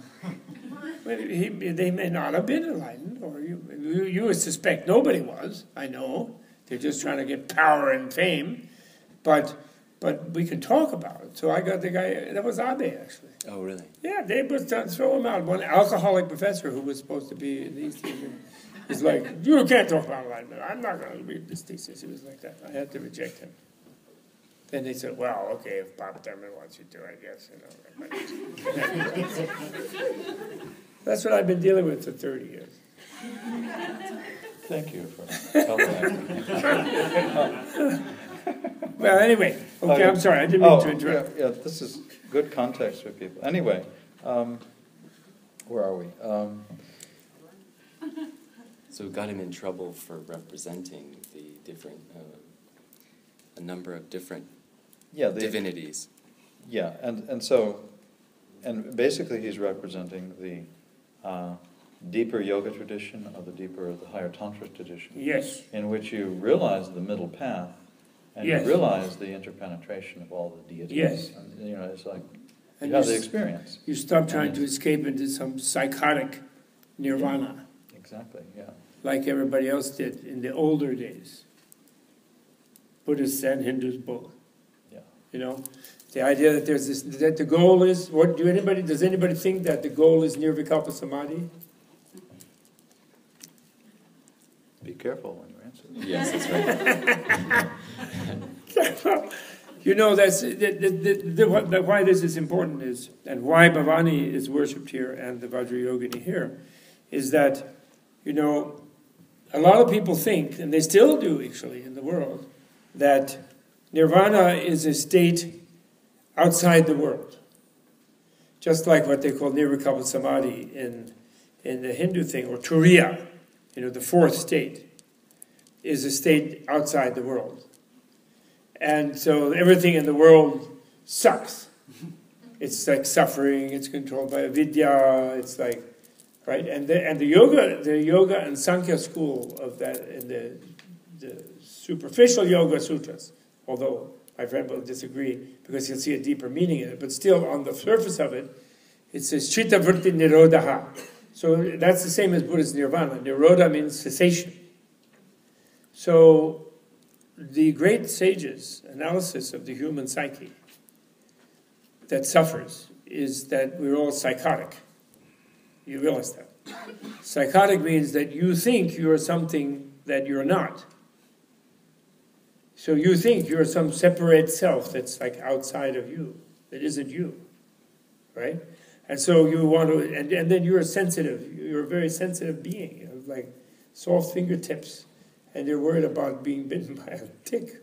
Well, he, they may not have been enlightened, or you, you, you would suspect nobody was. I know they're just trying to get power and fame, but but we can talk about it. So I got the guy. That was Abe actually. Oh, really? Yeah, they was trying to throw him out. One alcoholic professor who was supposed to be in these things is like, you can't talk about enlightenment. I'm not going to read this thesis. He was like that. I had to reject him. Then they said, well, okay, if Bob Thurman wants you to, I guess, you know. That's what I've been dealing with for 30 years. Thank you for telling that. Well, anyway, okay, Okay. I'm sorry. I didn't mean Oh, to interrupt. Yeah, yeah, this is good context for people. Anyway, um, where are we? Um, So we got him in trouble for representing the different, uh, a number of different yeah, the, divinities. yeah, and, and so, and basically he's representing the uh, deeper yoga tradition or the deeper, the higher tantra tradition, Yes, in which you realize the middle path and Yes. you realize the interpenetration of all the deities. Yes. And, you know, it's like and you you, have the s- experience. you stop trying to escape into some psychotic nirvana Exactly. Yeah. like everybody else did in the older days. Buddhists and Hindus both. Yeah. You know, the idea that there's this that the goal is what do anybody does anybody think that the goal is nirvikalpa samadhi? Be careful when you answer. Yes, that's right. you know that's the, the, the, why this is important is and why Bhavani is worshipped here and the Vajrayogini here is that you know a lot of people think and they still do actually in the world that nirvana is a state outside the world just like what they call nirvikalpa samadhi in in the Hindu thing or turiya you know the fourth state is a state outside the world and so everything in the world sucks. It's like suffering. It's controlled by avidya. It's like, right? And the and the yoga, the yoga and Sankhya school of that, in the the superficial yoga sutras. Although my friend will disagree because he'll see a deeper meaning in it, but still on the surface of it, it says chitta vritti nirodha. So that's the same as Buddhist nirvana. Nirodha means cessation. So the great sages' analysis of the human psyche that suffers is that we're all psychotic. You realize that. Psychotic means that you think you're something that you're not. So you think you're some separate self that's like outside of you, that isn't you, right? And so you want to, and, and then you're sensitive. You're a very sensitive being. You have like soft fingertips and they're worried about being bitten by a tick,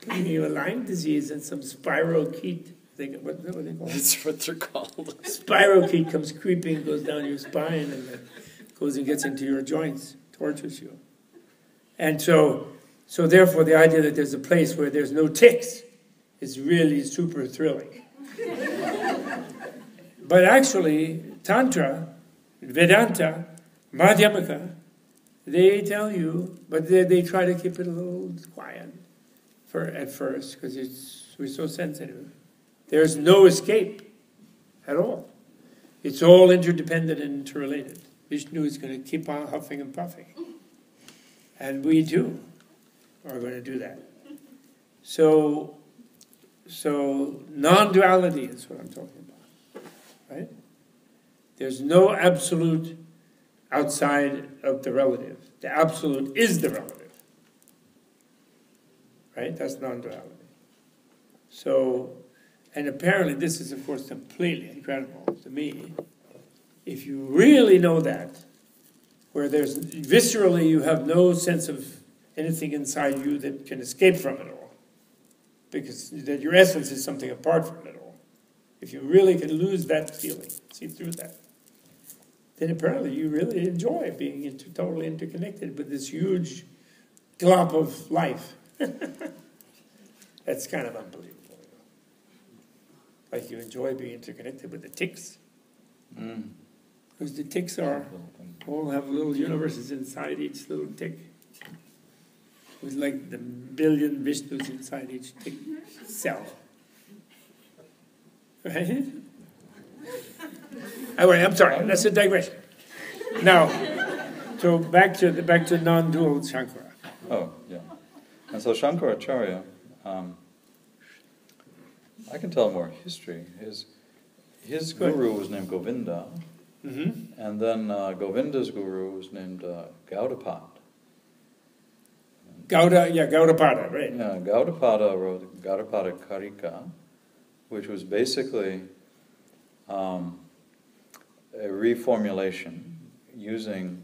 giving you a Lyme disease and some spirochete. Think what, what they call? That's what they're called. Spirochete comes creeping, goes down your spine, and then goes and gets into your joints, tortures you. And so, so therefore, the idea that there's a place where there's no ticks is really super thrilling. but actually, Tantra, Vedanta, Madhyamaka, they tell you, but they, they try to keep it a little quiet for at first because it's we're so sensitive. There's no escape at all. It's all interdependent and interrelated. Vishnu is going to keep on huffing and puffing, and we too are going to do that. So, so non-duality is what I'm talking about, right? There's no absolute outside of the relative. The absolute is the relative. Right? That's non duality. So, and apparently, this is, of course, completely incredible to me. If you really know that, where there's viscerally you have no sense of anything inside you that can escape from it all, because that your essence is something apart from it all. If you really can lose that feeling, see through that, then apparently you really enjoy being inter- totally interconnected with this huge glop of life. That's kind of unbelievable. Like you enjoy being interconnected with the ticks, Mm. because the ticks are all have little universes inside each little tick. With like the billion Vishnus inside each tick cell. Right? Anyway, I'm sorry, that's a digression. Now, so back to the, back to non-dual Shankara. Oh, yeah. And so Shankaracharya, um, I can tell more history. His, his Good. guru was named Govinda, Mm-hmm. and then uh, Govinda's guru was named uh, Gaudapad. Gauda, yeah, Gaudapada, right? Yeah, Gaudapada wrote Gaudapada Karika, which was basically um, a reformulation using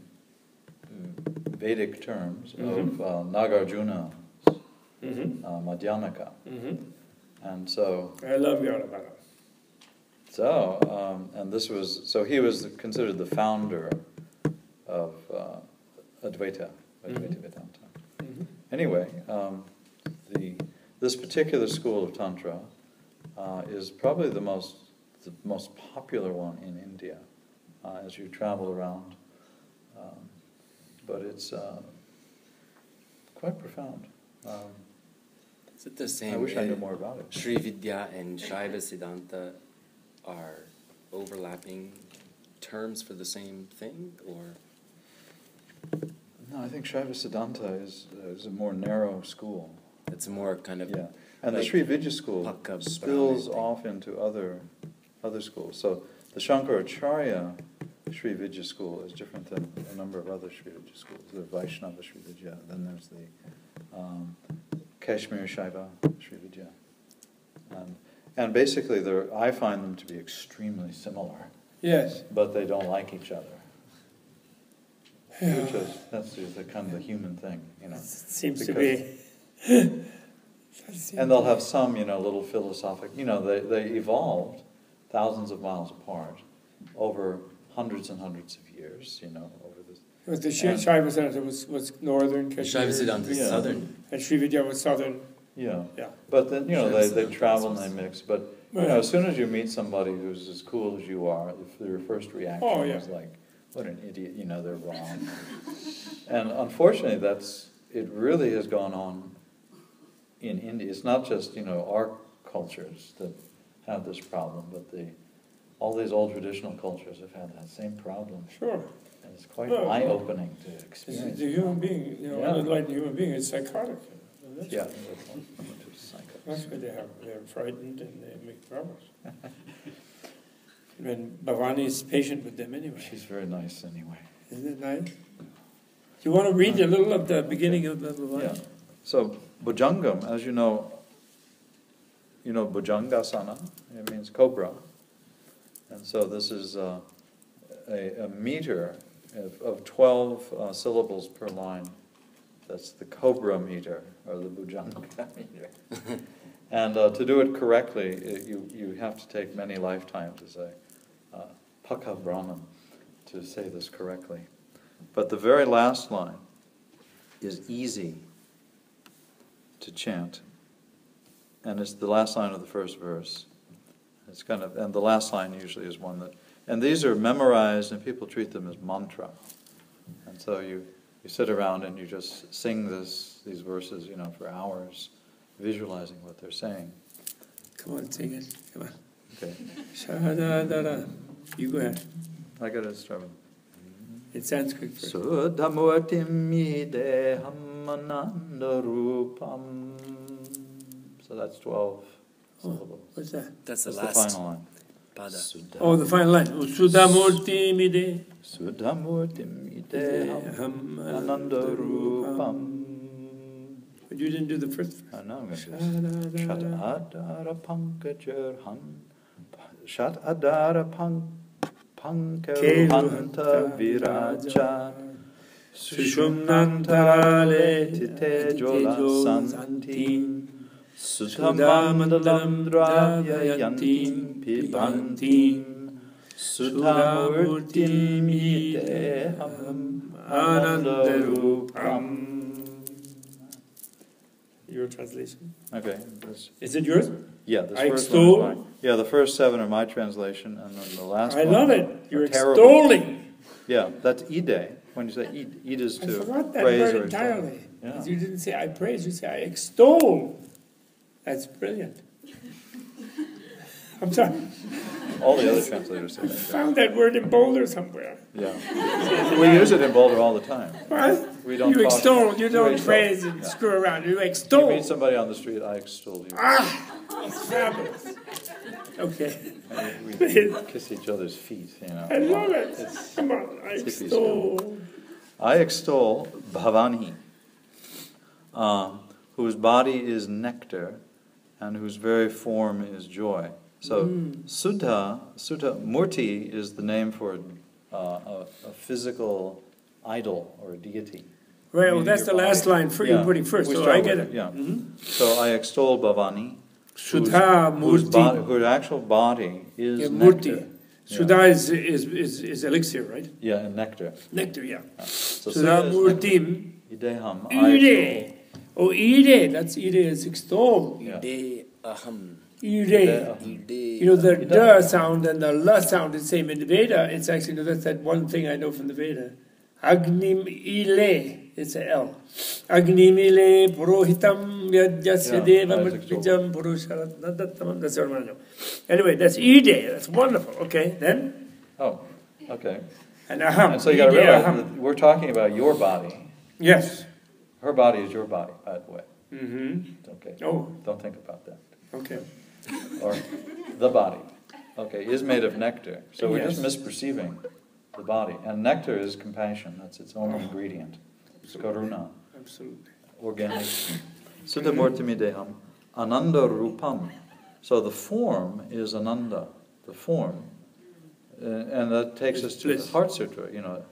mm, Vedic terms Mhm. of uh, Nagarjuna's Mm-hmm. uh, Madhyamaka. Mm-hmm. And so, I love Gaudapada. so, um, and this was, so he was considered the founder of uh, Advaita, Advaita Mhm. Vedanta. Mm-hmm. Anyway, um, the, this particular school of Tantra uh, is probably the most, the most popular one in India. Uh, as you travel around Um, but it's uh, quite profound. Um, Is it the same? I wish I knew uh, more about it. Sri Vidya and Shaiva Siddhanta are overlapping terms for the same thing, or No, I think Shaiva Siddhanta is, is a more narrow school. it's more kind of Yeah, and the like Sri Vidya school Pakka spills off into other other schools. So the Shankaracharya Sri Vidya school is different than a number of other Sri Vidya schools. There's Vaishnava Sri Vidya, then there's the um, Kashmir Shaiva Sri Vidya, and and basically I find them to be extremely similar, Yes. but they don't like each other. Which is that's just the kind of the human thing, you know. It seems to be. And they'll have some, you know, little philosophic, you know, they, they evolved thousands of miles apart over hundreds and hundreds of years, you know, over this. Was the Shi- And- Shaiva Siddhanta was, was northern Kashmir. Shaiva Siddhanta is Yeah. southern. And Sri Vidya was southern. Yeah. Yeah. But then, you know, they, they travel and they mix. But, you know, as soon as you meet somebody who's as cool as you are, if their first reaction Oh, yeah. is like, what an idiot, you know, they're wrong. and unfortunately, that's, it really has gone on in India. It's not just, you know, our cultures that have this problem, but the, all these old traditional cultures have had that same problem. Sure. And it's quite Well, eye-opening to It's experience. the human being, you know, Yeah. unenlightened human being is psychotic. And that's- Yeah. that's one- one to psychos. That's why they have, they're frightened and they make problems. And Bhavani is patient with them anyway. She's very nice anyway. Isn't it nice? Do you want to read a little of the beginning of the Bhavani? Yeah. So Bhujangam, as you know, you know Bhujangasana, it means cobra. And so this is uh, a, a meter of, of 12 uh, syllables per line. That's the cobra meter, or the Bhujanga meter. and uh, to do it correctly, it, you, you have to take many lifetimes as a uh, Pakha Brahman to say this correctly. But the very last line is easy to chant. And it's the last line of the first verse. It's kind of, and the last line usually is one that, and these are memorized and people treat them as mantra. And so you, you sit around and you just sing this, these verses, you know, for hours, visualizing what they're saying. Come on, sing it. Come on. Okay, Shadadara. You go ahead. I got to start with. In Sanskrit first. Sudhamurtimideham So that's 12 syllables. What's that? That's the That's last the final line. pada. Oh, the final line. Oh, Sudhamurti mide. Sudhamurtimideham uh, anandarupam. But you didn't do the first I know I'm going to do Shadadara. Shat adara pankajarhan. Shat adara pankaruhanta viraja. Sushumnantarale Titejola santim. Sudhamandalam dravyayantim pibantim. Sudhamurtimideham anandarupam. Your translation. Okay, Is it yours? yeah, this I first one is mine. Yeah, the first seven are my translation, and then the last I one. love it. You're are terrible. extolling. Yeah, that's ide. When you say ide, ide is to I forgot that praise word or entirely. Yeah. You didn't say I praise, you say I extol. That's brilliant. I'm sorry. All the other translators say I found that word in Boulder somewhere. Yeah, we use it in Boulder all the time. What? We don't. You extol. You don't praise and Yeah. screw around. You extol. You meet somebody on the street, I extol you. It's fabulous. Okay. And we, we kiss each other's feet. You know. I love it. It's- Come on. I extol. I extol Bhavani, um, whose body is nectar and whose very form is joy. So, Mm. Sudha, Sudha, Murti is the name for uh, a, a physical idol or a deity. Right, well, that's the last line for Yeah, you putting first, we so I get with it. Yeah. Mhm. So I extol Bhavani, whose, Sudha whose, Murti. whose actual body is Yeah. Murti. Sudha is, is, is, is elixir, right? Yeah, and nectar. Nectar, yeah. So Sudha Sudha is. Murtim. Ideham, Ide. Oh, Ide. That's Ide is extol. Yeah. Ide aham. Ide. Ideham. Ide. You know, the Ide. da sound and the la sound is the same in the Veda. It's actually, that's that one thing I know from the Veda. Agnim ile, it's a L. Agnim ile purohitam yajyasya Yeah, deva Isaac's matpijam purusharat nadattamam. That's what I know. Anyway, that's ide. That's wonderful. Okay, then? Oh, okay. And aham. And so you gotta realize, aham. we're talking about your body. Yes. Her body is your body, by the way. Mm-hmm. Okay, Oh, don't think about that. okay. Or the body, okay, is made of nectar. So we're just misperceiving the body. And nectar is compassion, that's its own ingredient. It's karuna, Absolutely. organic. Siddhavortimideham, ananda rupam. So the form is ananda, the form. Uh, and that takes us to the Heart Sutra, you know.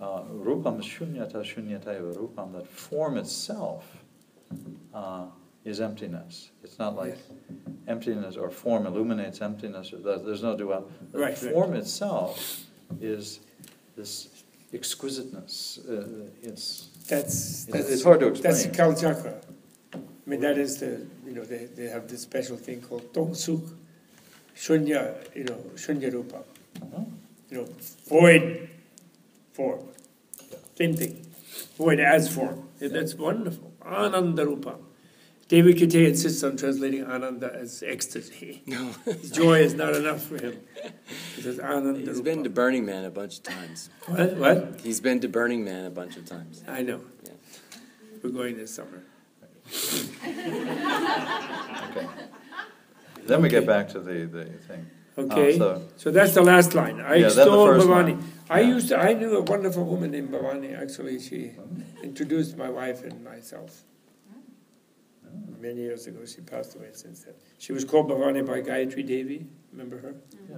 Uh, rupam shunyata shunyataiva rupam, that form itself uh, is emptiness. It's not like emptiness or form illuminates emptiness. Or that, there's no duality. The Right, right. form itself is this exquisiteness. Uh, it's That's, It's- that's it's hard to That's the explain. Kal Chakra. I mean, that is the, you know, they, they have this special thing called Tong Suk, Shunya, you know, Shunya Rupa. Oh. You know, void form. Same thing. Void as form. Yeah, That's wonderful. Ananda Rupa. David Kite insists on translating Ananda as ecstasy. No. Joy is not enough for him. He says Ananda He's Rupa. been to Burning Man a bunch of times. What? What? He's been to Burning Man a bunch of times. I know. Yeah. We're going this summer. okay. Then we get back to the, the thing. Okay, so- so that's the last line. I Yeah, extol Bhavani. I Yeah. used to, I knew a wonderful woman named Bhavani. Actually, she introduced my wife and myself. Many years ago, she passed away since then. She was called Bhavani by Gayatri Devi. Remember her? Yeah.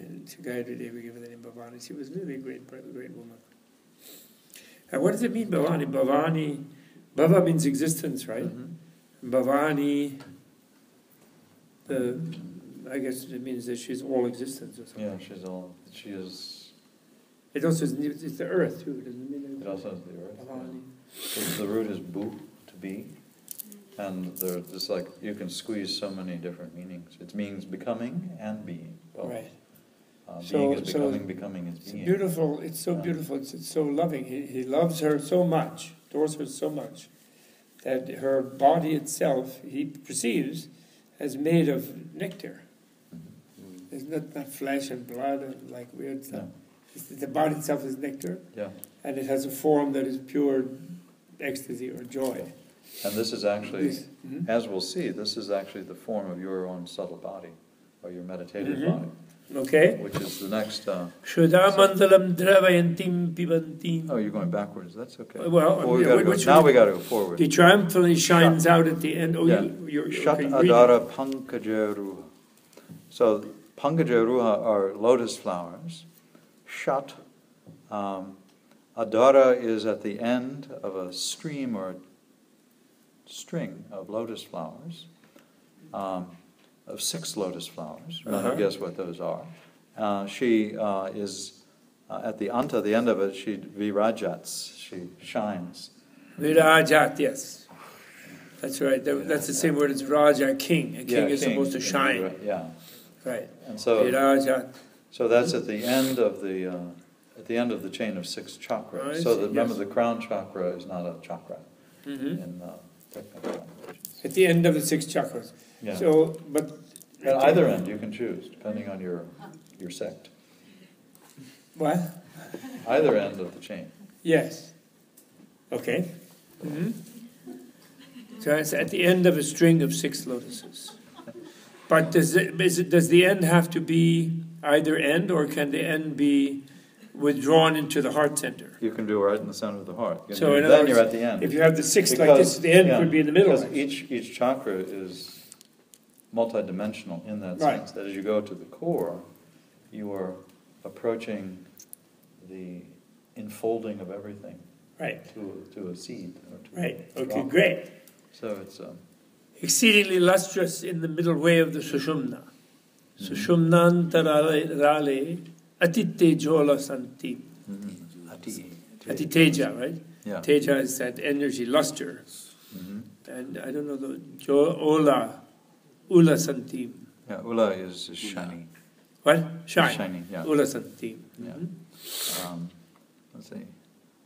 And she- Gayatri Devi gave her the name Bhavani. She was really a great, great woman. And what does it mean, Bhavani? Bhavani, Bhava means existence, right? Mhm. Bhavani, the, I guess it means that she's all existence or something. Yeah, she's all, she is, It also is, it's the earth too, doesn't it mean? it also has the earth. Bhavani. The- The root is bu, to be. And there, it's like, you can squeeze so many different meanings. It means becoming and being. both. Right. Uh, So- being is so becoming, becoming is It's being. beautiful, it's so Yeah. beautiful, it's, it's so loving. He, he loves her so much, adores her so much, that her body itself, he perceives, as made of nectar. It's not, not flesh and blood and like weird stuff. No. It's, the body itself is nectar, Yeah, and it has a form that is pure ecstasy or joy. and this is actually, This- mhm. as we'll see, this is actually the form of your own subtle body, or your meditative Mhm. body, Okay? which is the next, uh, oh, you're going backwards, that's okay. Well, we yeah, go- Now we gotta go forward. He triumphantly shines out at the end. Oh, Yeah. you, you're, Shat okay. Adara Pankaja Ruha. So Pankaja Ruha are lotus flowers. Shat um, Adara is at the end of a stream or string of lotus flowers, um, of six lotus flowers. Uh-huh. guess what those are. Uh, she uh, is uh, at the anta, the end of it. She virajats. She shines. Virajat, yes. That's right. That- That's the same word as Raja, king. A king Yeah, is supposed to shine. Yeah, Right. And so. So that's at the end of the, uh, at the end of the chain of six chakras. I So see, that, remember, yes. the crown chakra is not a chakra hmm in uh, technical language. At the end of the six chakras. Yeah. So, but. At either end, you can choose, depending on your, your sect. What? Either end of the chain. Yes. Okay. hmm So it's at the end of a string of six lotuses. But does it, is it, does the end have to be either end, or can the end be withdrawn into the heart center? You can do right in the center of the heart. You So in other Then you're at the end. If you have the six like Because- this, the end yeah, would be in the middle. Because each, each chakra is multidimensional in that Right. sense, that as you go to the core, you are approaching the enfolding of everything Right, to, to a seed. Or to right. Okay, rock. great. So it's, um, Exceedingly lustrous in the middle way of the Sushumna. Sushumnantarale rale atitte jola santi. mhm. Ati. Atiteja, right? Yeah. Teja is that energy, luster. Mhm. And I don't know the jo, ola, ula santim. Yeah, Ula is, is shiny. What? Shine. Shiny, yeah. Ula santim. Yeah. Um, let's see.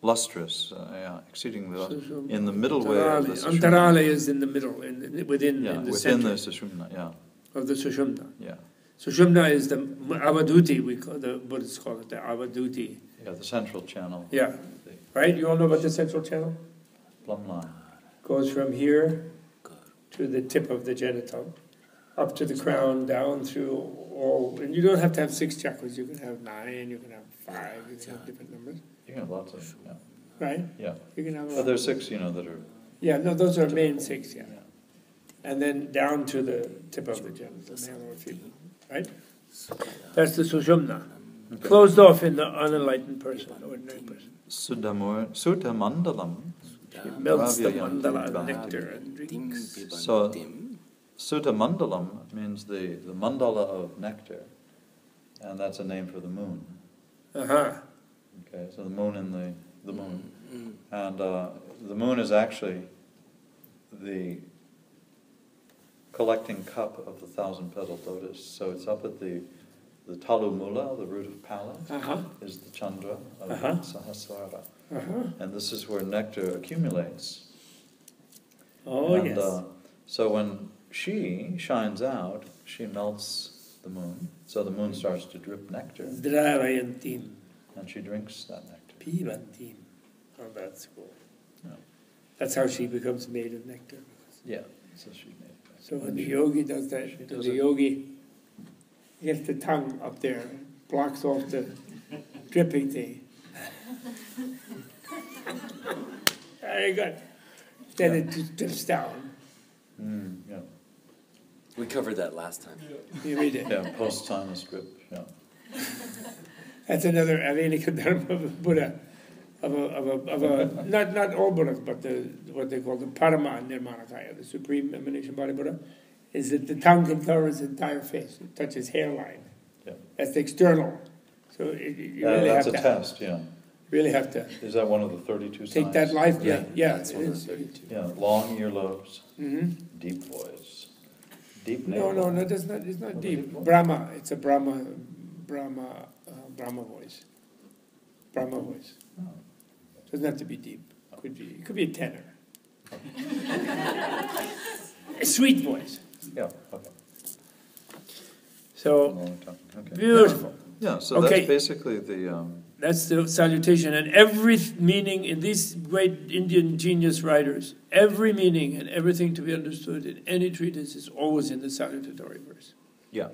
Lustrous, uh, yeah, exceedingly lustrous. Sushumna. In the middle way of the Antarali. Sushumna. Antarali is in the middle, in, in- within Yeah, in the within center the Sushumna, yeah, of the Sushumna. yeah. Sushumna is the Avaduti, we call the Buddhists call it the Avaduti. Yeah, the central channel, Yeah, right? You all know about the central channel? plumb line. Goes from here to the tip of the genital, up to the crown, down through all. And you don't have to have six chakras. You can have nine. You can have five. You can have different numbers, You can have lots of, yeah, right? yeah. You can have. But there's six, you know, that are, Yeah, no, those are main six. Yeah, yeah. and then down to the tip of the genital, male or female, right? That's the sushumna. Okay. Closed off in the unenlightened person, ordinary person. Sudamur, Sudha Mandalam, She melts the Ravya mandala Yanti nectar and drinks. So- Sudha Mandalam means the, the mandala of nectar, and that's a name for the moon. Uh huh. Okay, so the moon and the, the moon. And uh, the moon is actually the collecting cup of the thousand petaled lotus. So it's up at the, the Talu Mula, the root of power, Uh huh. is the Chandra of Uh-huh. Sahasrara. Uh huh. And this is where nectar accumulates. Oh and, yes. uh, so when she shines out, she melts the moon. So the moon starts to drip nectar. And she drinks that nectar. Pivantim. Oh, that's cool. Yeah. That's how she becomes made of nectar. Yeah, so she made it. So when the yogi does that, She the does it. yogi gets the tongue up there, blocks off the dripping thing. Very good. Then it just drips down. Mm, yeah. We covered that last time. You read it. Yeah, post sinus script. Yeah. That's another Avedic dharma of a Buddha, of a, of a, of a not, not all Buddhas, but the, what they call the Parama Nirmanakaya, the supreme emanation body Buddha, is that the tongue can cover his entire face. It touches hairline. Yeah. That's the external. So it, you Uh, really that's have a to test, yeah. really have to Is that one of the 32 signs? take that life. Yeah, yeah, that's it one of the 32. Yeah, long earlobes, mm-hmm. deep voice, deep No, no, no. That's not. It's not deep. called? Brahma. It's a Brahma, Brahma, Brahma voice. Brahma voice. Doesn't have to be deep. Could be. It could be a tenor. a sweet voice. Yeah, okay. So okay. beautiful. Yeah, so Okay. that's basically the, um, That's the salutation, and every meaning in these great Indian genius writers, every meaning and everything to be understood in any treatise is always in the salutatory verse. yeah.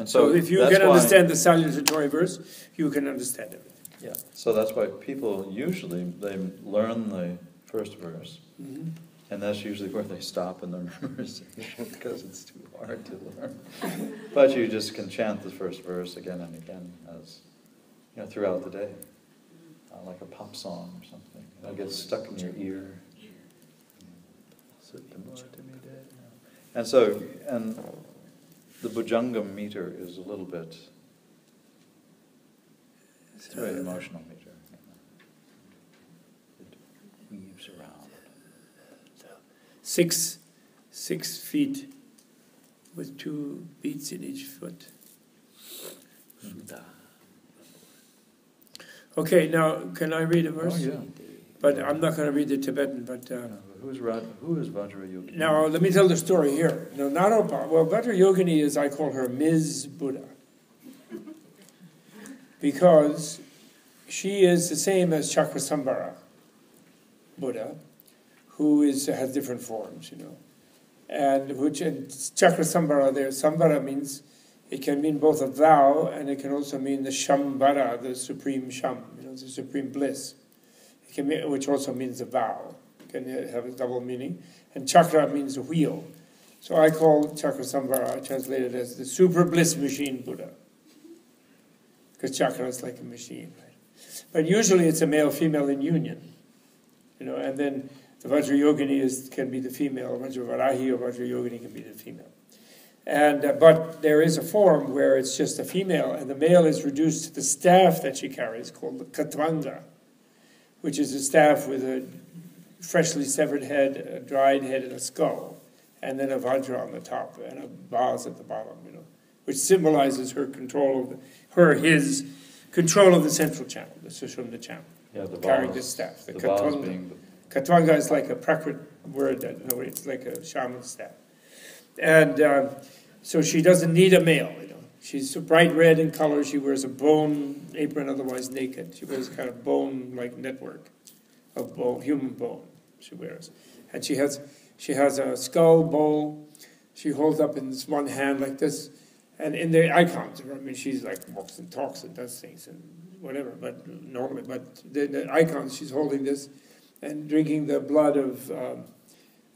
And So, so if you that's can why- understand the salutatory verse, you can understand everything. Yeah, so that's why people usually, they learn the first verse, Mhm. and that's usually where they stop in their memorization, because it's too hard to learn. But you just can chant the first verse again and again as, you know, throughout the day, uh, like a pop song or something. It'll get stuck in your ear. And so, and the Bhujangam meter is a little bit, it's a very uh, emotional meter. It weaves around. Six, six feet with two beats in each foot. Shuddha. Okay, now can I read a verse? Oh, yeah. But I'm not going to read the Tibetan. But uh, Yeah, Who's who is Vajrayogini? now let me tell the story here. No, Naropa. Well, Vajrayogini is I call her Ms. Buddha because she is the same as Chakrasambhara Buddha, who is has different forms, you know, and which and Chakrasambhara there. Sambhara means it can mean both a vow and it can also mean the Shambhara, the supreme Sham, you know, the supreme bliss. Which also means a vow. Can have a double meaning. And chakra means a wheel. So I call Chakrasambhara, I translated as the super bliss machine Buddha. Because chakra is like a machine, right? But usually it's a male female in union. You know, and then the Vajrayogini is can be the female, Vajravarahi or Vajrayogini can be the female. And uh, but there is a form where it's just a female, and the male is reduced to the staff that she carries, called the katvanga, which is a staff with a freshly severed head, a dried head, and a skull, and then a vajra on the top and a vase at the bottom, you know, which symbolizes her control of the, her his control of the central channel, the Sushumna channel. Yeah, the carrying vase. the staff. The, The katwanga. Katwanga is like a Prakrit word that no, it's like a shaman staff. And uh, so she doesn't need a male, She's bright red in color. She wears a bone apron, otherwise naked. She wears a kind of bone-like network of bone, human bone. She wears, and she has she has a skull bowl. She holds up in this one hand like this, and in the icons, I mean, she's like walks and talks and does things and whatever. But normally, but the, the icons, she's holding this and drinking the blood of. Um,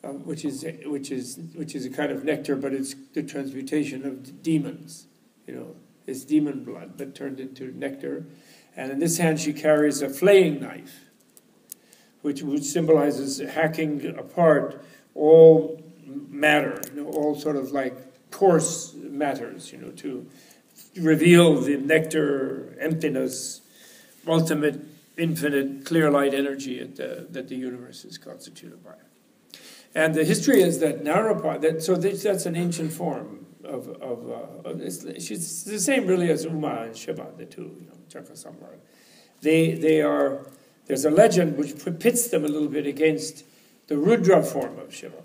um, which is which is which is a kind of nectar, but it's the transmutation of demons. You know, it's demon blood, but turned into nectar. And in this hand, she carries a flaying knife, which which symbolizes hacking apart all matter, you know, all sort of like coarse matters, you know, to reveal the nectar, emptiness, ultimate, infinite, clear light energy the, that the universe is constituted by. And the history is that Naropa, that, so this, that's an ancient form of, of, uh, of it's, she's the same really as Uma and Shiva, the two, you know, Chakrasambhara. They, they are, there's a legend which pits them a little bit against the Rudra form of Shiva.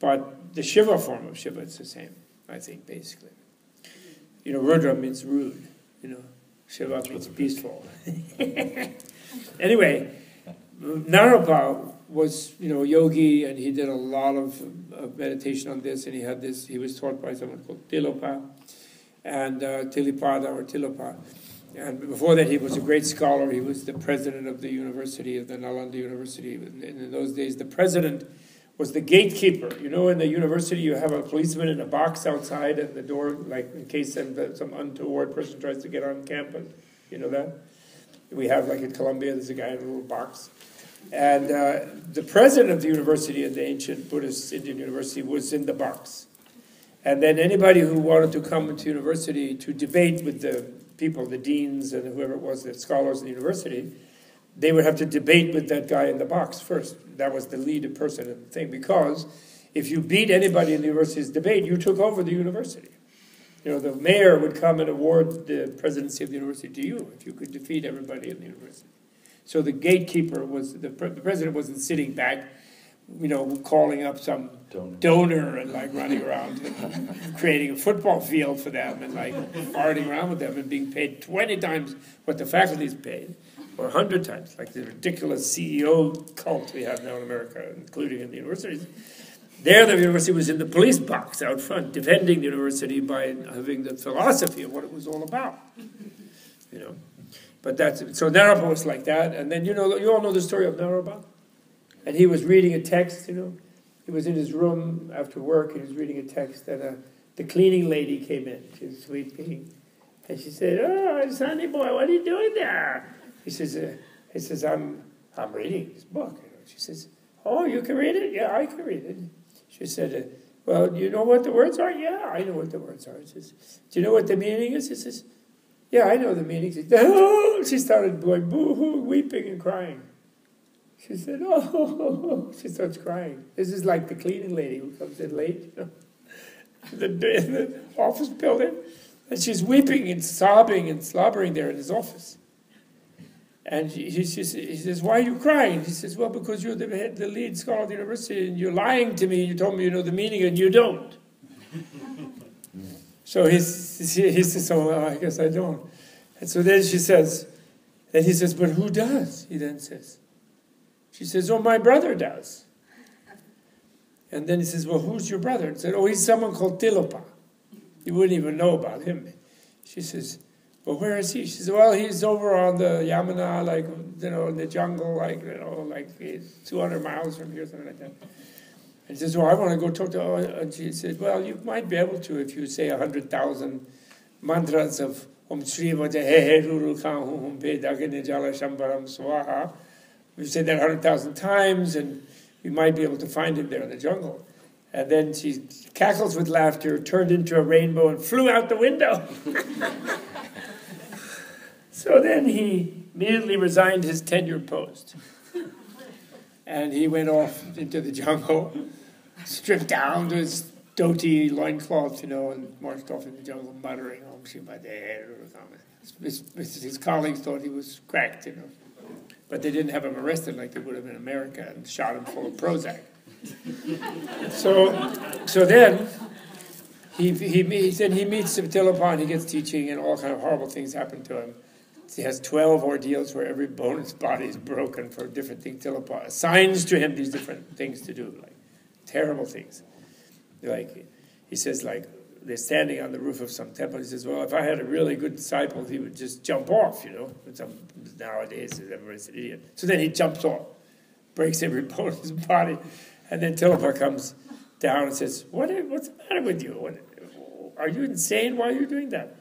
But the Shiva form of Shiva it's the same, I think, basically. You know, Rudra means rude, you know, Shiva means peaceful. anyway, Naropa was, you know, yogi, and he did a lot of, of meditation on this, and he had this, he was taught by someone called Tilopa, and uh, Tilipada or Tilopa. And before that, he was a great scholar. He was the president of the university, of the Nalanda University. And in those days, the president was the gatekeeper. You know, in the university, you have a policeman in a box outside at the door, like in case some, some untoward person tries to get on campus. You know that? We have, like at Columbia, there's a guy in a little box. And uh, the president of the university in the ancient Buddhist Indian university was in the box. And then anybody who wanted to come to university to debate with the people, the deans and whoever it was, the scholars in the university, they would have to debate with that guy in the box first. That was the lead person in the thing, because if you beat anybody in the university's debate, you took over the university. You know, the mayor would come and award the presidency of the university to you if you could defeat everybody in the university. So the gatekeeper was the, pre- the president wasn't sitting back, you know, calling up some donor. donor and like running around creating a football field for them and like farting around with them and being paid 20 times what the faculty is paid or 100 times, like the ridiculous CEO cult we have now in America, including in the universities. There, the university was in the police box out front, defending the university by having the philosophy of what it was all about. You know, but that's so Naropa was like that, and then you know you all know the story of Naropa, and he was reading a text. You know, he was in his room after work, and he was reading a text, and uh, the cleaning lady came in. She was sweeping, and she said, "Oh, Sonny boy, what are you doing there?" He says, uh, "He says I'm I'm reading this book." She says, "Oh, you can read it? Yeah, I can read it." She said, uh, "Well, you know what the words are? Yeah, I know what the words are." She says, "Do you know what the meaning is?" He says, "Yeah, I know the meaning." She, said, oh, she started going boo-hoo, weeping and crying. She said, "Oh," she starts crying. This is like the cleaning lady who comes in late, you know, the, the office building, and she's weeping and sobbing and slobbering there in his office. And he, he, says, he says, Why are you crying? He says, Well, because you're the, head, the lead scholar of the university and you're lying to me. You told me you know the meaning and you don't. So he, says, Oh, I guess I don't. And so then she says, And he says, But who does? He then says, She says, Oh, my brother does. And then he says, Well, who's your brother? And said, Oh, he's someone called Tilopa. You wouldn't even know about him. She says, well, where is he? She says, well, he's over on the Yamuna, like, you know, in the jungle, like, you know, like 200 miles from here, something like that. And he says, well, I want to go talk to her. And she said, well, you might be able to if you say 100,000 mantras of Om Shri Vajahe Ruru Hum Pe Dakini Jala Shambaram Swaha. We said that 100,000 times, and we might be able to find him there in the jungle. And then she cackles with laughter, turned into a rainbow, and flew out the window. So then he immediately resigned his tenured post. And he went off into the jungle, stripped down to his dhoti loincloth, you know, and marched off in the jungle muttering, Om Shri His, his, his colleagues thought he was cracked, you know. but they didn't have him arrested like they would have in America and shot him full of Prozac. so, so then he, he, he said he meets Tilapan, he gets teaching, and all kind of horrible things happen to him. He has 12 ordeals where every bone in his body is broken for different things. Tilapan assigns to him these different things to do, like terrible things. Like, he says, like, they're standing on the roof of some temple. He says, "Well, if I had a really good disciple, he would just jump off." You know, some, nowadays everybody's an idiot. So then he jumps off, breaks every bone in his body, and then Tilapan comes down and says, "What? What's the matter with you? What, are you insane? Why are you doing that?"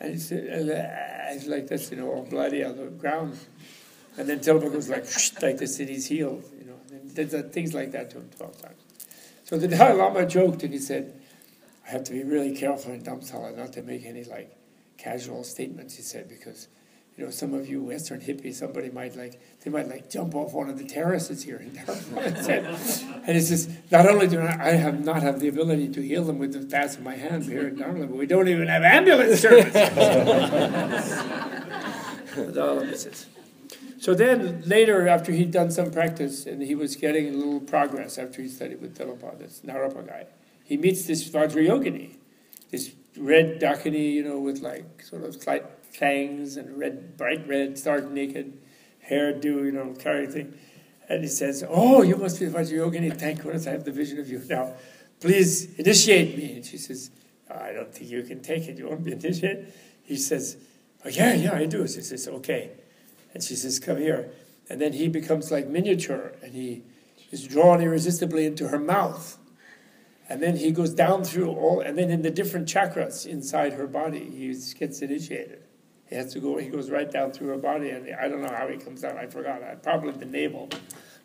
And he said, uh, "He's like this, you know, all bloody on the ground." And then Tilapan goes like, like this, and he's healed. You know, and did things like that to him twelve times. So the Dalai Lama joked and he said I have to be really careful in Dharamsala not to make any like casual statements, he said, because you know, some of you Western hippies, somebody might like, they might like jump off one of the terraces here in Dharamsala. and he says, not only do I have not have the ability to heal them with the pass of my hand here in Dharamsala, but we don't even have ambulance service. so then later, after he'd done some practice and he was getting a little progress after he studied with Tilapan, this Naropa guy, he meets this Vajrayogini, this red Dakini, you know, with like sort of slight fangs and red, bright red, stark naked, hairdo, you know, carrying thing. And he says, Oh, you must be the Vajrayogini. Thank goodness I have the vision of you now. Please initiate me. And she says, I don't think you can take it. You won't be initiated. He says, Oh, yeah, yeah, I do. She says, Okay. And she says, Come here. And then he becomes like miniature and he is drawn irresistibly into her mouth. And then he goes down through all, and then in the different chakras inside her body, he gets initiated. He has to go, he goes right down through her body, and I don't know how he comes out. I forgot. Probably the navel,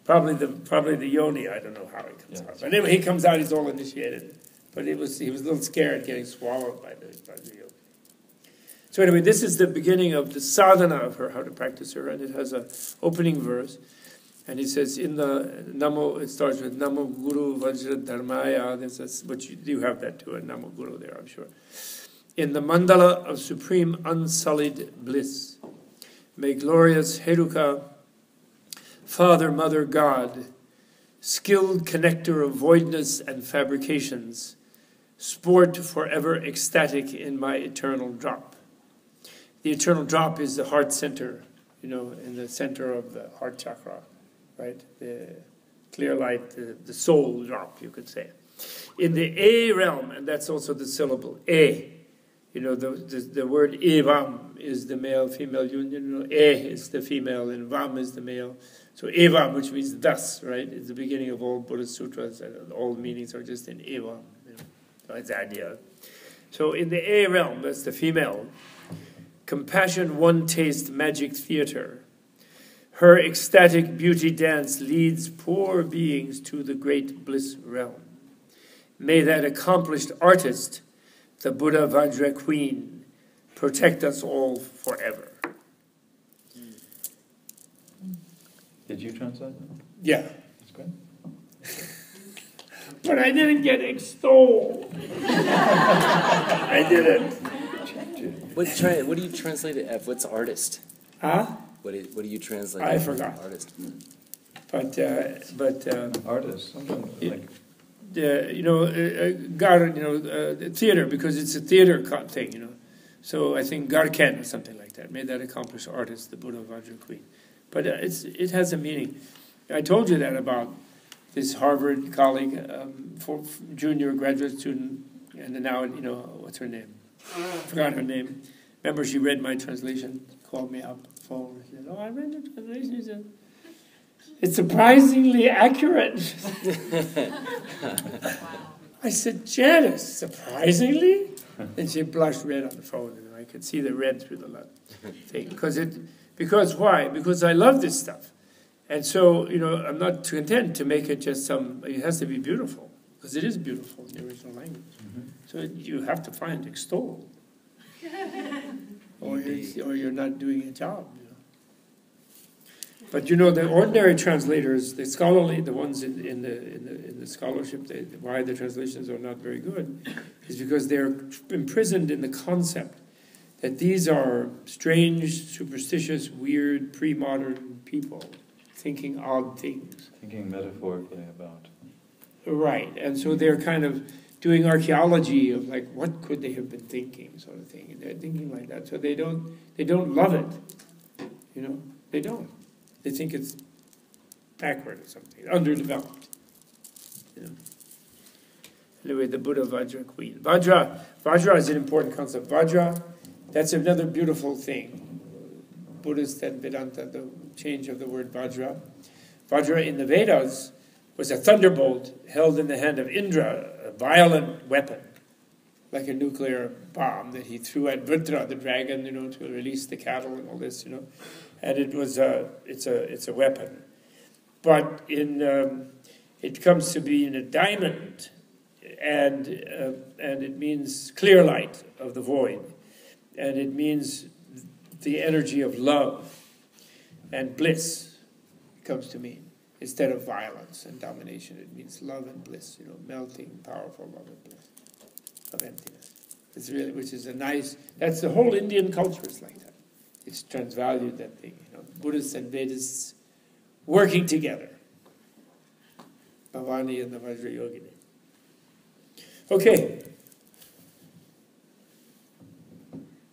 probably the probably the yoni. I don't know how he comes yeah. out. But anyway, he comes out. He's all initiated. But he was he was a little scared getting swallowed by the by the yogi. So anyway, this is the beginning of the sadhana of her, how to practice her, and it has a opening verse. And he says in the Namo, it starts with Namo Guru Vajra Dharmaya. There's a, but you do have that too, a Namo Guru there, I'm sure. In the mandala of supreme unsullied bliss, may glorious Heruka, Father, Mother, God, skilled connector of voidness and fabrications, sport forever ecstatic in my eternal drop. The eternal drop is the heart center, you know, in the center of the heart chakra right? The clear light, the, the soul drop, you could say. In the A realm, and that's also the syllable A, you know, the, the, the word evam is the male female union, you know, E is the female, and vam is the male. So evam, which means thus, right, It's the beginning of all Buddhist sutras, and all meanings are just in evam. You know, that's the idea. So in the A realm, that's the female. Compassion, one taste, magic theater her ecstatic beauty dance leads poor beings to the great bliss realm. May that accomplished artist, the Buddha Vajra Queen, protect us all forever. Did you translate that? Yeah. That's good. but I didn't get extolled. I didn't. What, try, what do you translate it as? What's artist? Huh? What do, what do you translate? I forgot. Artist. But uh, but um, artist, something like. Uh, you know, uh, uh gar, you know, uh, theater because it's a theater thing, you know. So I think Garken or something like that made that accomplished artist, the Buddha Vajra Queen. But uh, it's it has a meaning. I told you that about this Harvard colleague, um, for, junior graduate student, and now you know what's her name? I forgot her name. Remember, she read my translation, called me up phone. He said, "Oh, I read the translation." He said, "It's surprisingly accurate." I said, "Janice, surprisingly?" and she blushed red on the phone, and I could see the red through the thing because it. Because why? Because I love this stuff, and so you know I'm not content to make it just some. It has to be beautiful because it is beautiful in the original language. Mm-hmm. So you have to find extol or you're, or you're not doing a job. You know? But you know, the ordinary translators, the scholarly, the ones in, in the in the in the scholarship, they, why the translations are not very good, is because they're imprisoned in the concept that these are strange, superstitious, weird, pre-modern people thinking odd things. Thinking metaphorically about. Right, and so they're kind of doing archaeology of like what could they have been thinking, sort of thing. And they're thinking like that, so they don't they don't love it, you know. They don't. They think it's backward or something, underdeveloped. You know. Anyway, the Buddha Vajra Queen. Vajra, Vajra is an important concept. Vajra, that's another beautiful thing. Buddhist and Vedanta, the change of the word Vajra. Vajra in the Vedas was a thunderbolt held in the hand of Indra, a violent weapon, like a nuclear bomb that he threw at Vritra, the dragon, you know, to release the cattle and all this, you know. And it was a, it's a, it's a weapon. But in, um, it comes to be in a diamond, and, uh, and it means clear light of the void, and it means the energy of love and bliss comes to mean instead of violence and domination it means love and bliss you know melting powerful love and bliss of emptiness. It's really which is a nice that's the whole indian culture is like that. It's transvalued that thing you know. Buddhists and vedists working together. Bhavani and the vajrayogini. Okay.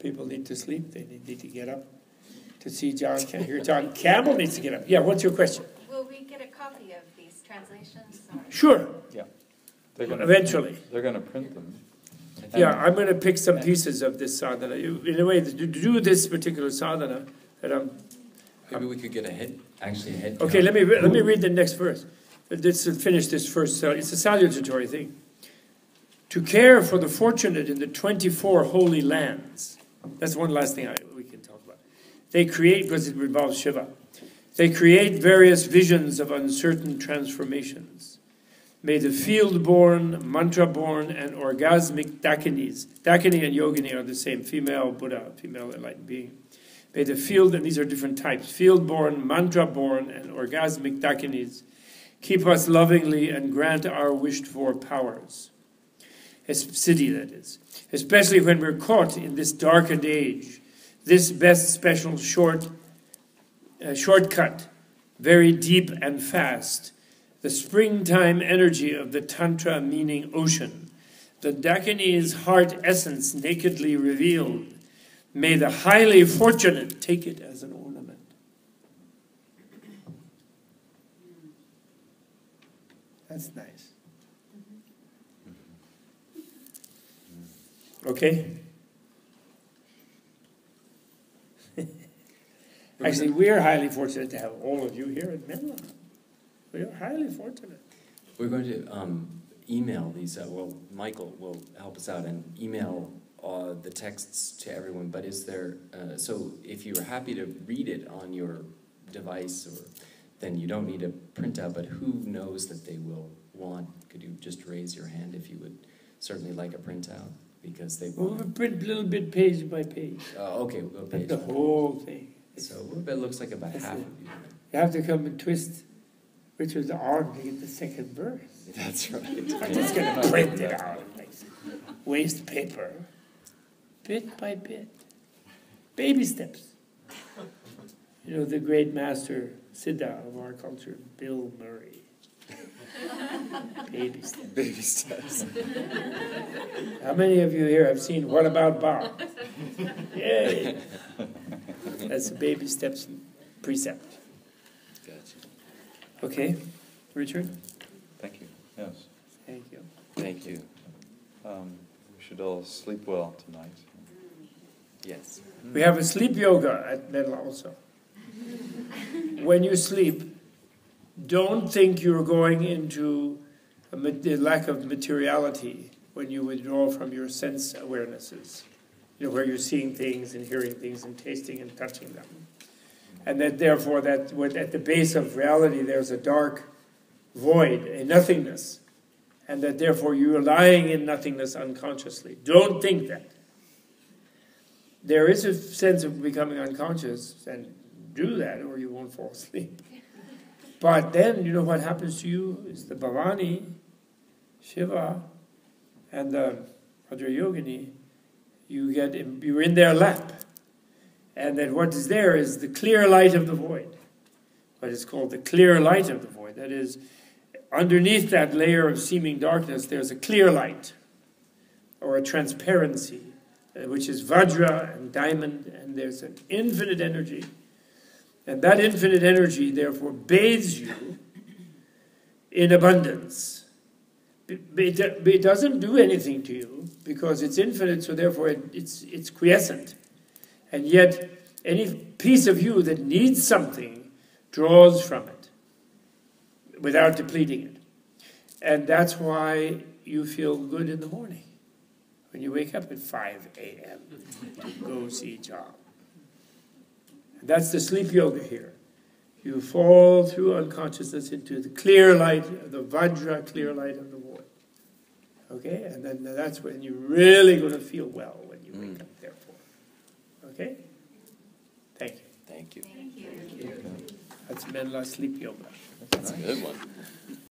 People need to sleep they need to get up to see john hear john campbell needs to get up. Yeah what's your question Will we get a copy of these translations? or- sure They're gonna, eventually they're gonna print them. Yeah, I'm going to pick some pieces of this sadhana. You- In a way, to do this particular sadhana, that I'm. Maybe we could get a head, actually a head. Okay, count. let me re- let me read the next verse. Let's finish this first. sal- It's a salutatory thing. To care for the fortunate in the twenty-four holy lands. That's one last thing I, we can talk about. They create because it involves Shiva. They create various visions of uncertain transformations. May the field born, mantra born, and orgasmic Dakinis, Dakini and Yogini are the same, female Buddha, female enlightened being. May the field, and these are different types, field born, mantra born, and orgasmic Dakinis keep us lovingly and grant our wished for powers. City, that is. Especially when we're caught in this darkened age, this best special short uh, shortcut, very deep and fast the springtime energy of the Tantra meaning ocean, the Dakini's heart essence nakedly revealed. May the highly fortunate take it as an ornament. That's nice. Okay? Actually, we're highly fortunate to have all of you here at Menla. We are highly fortunate. We're going to um, email these, uh, well, Michael will help us out and email uh, the texts to everyone, but is there, uh, so if you're happy to read it on your device, or then you don't need a printout, but who knows that they will want? Could you just raise your hand if you would certainly like a printout? Because they We'll print a little bit page by page, Uh, okay, we'll go but page. the whole thing. So it looks like about That's half it. of you. You have to come and twist Richard's arm to get the second verse. That's right. I'm just going to print it out. Waste paper. Bit by bit. Baby steps. You know, the great master Siddha of our culture, Bill Murray. Baby steps. Baby steps. How many of you here have seen What About Bob? Yay! That's a baby steps precept. Gotcha. Okay, Richard? Thank you, yes. Thank you. Thank you. Um, we should all sleep well tonight. Yes. We have a sleep yoga at Menla also. When you sleep, don't think you're going into a ma- lack of materiality when you withdraw from your sense awarenesses. You know, where you're seeing things and hearing things and tasting and touching them. And that therefore that what at the base of reality there's a dark void, a nothingness. And that therefore you're lying in nothingness unconsciously. Don't think that there is a sense of becoming unconscious, and do that or you won't fall asleep. But then, you know what happens to you is the Bhavani, Shiva, and the Vajrayogini, you get you're in their lap. And that what is there is the clear light of the void. but it's called the clear light of the void. That is, underneath that layer of seeming darkness, there's a clear light or a transparency, uh, which is Vajra and diamond, and there's an infinite energy. And that infinite energy, therefore, bathes you in abundance. It, it, doesn't do anything to you because it's infinite, so therefore it, it's, it's quiescent. And yet, any piece of you that needs something draws from it without depleting it. And that's why you feel good in the morning when you wake up at 5 a.m. to go see John. That's the sleep yoga here. You fall through unconsciousness into the clear light, the Vajra clear light of the. Okay? And then that's when you're really going to feel well when you wake mm. up, therefore. Okay? Thank you. Thank you. Thank you. That's Menla Sleep Yoga. That's a good one.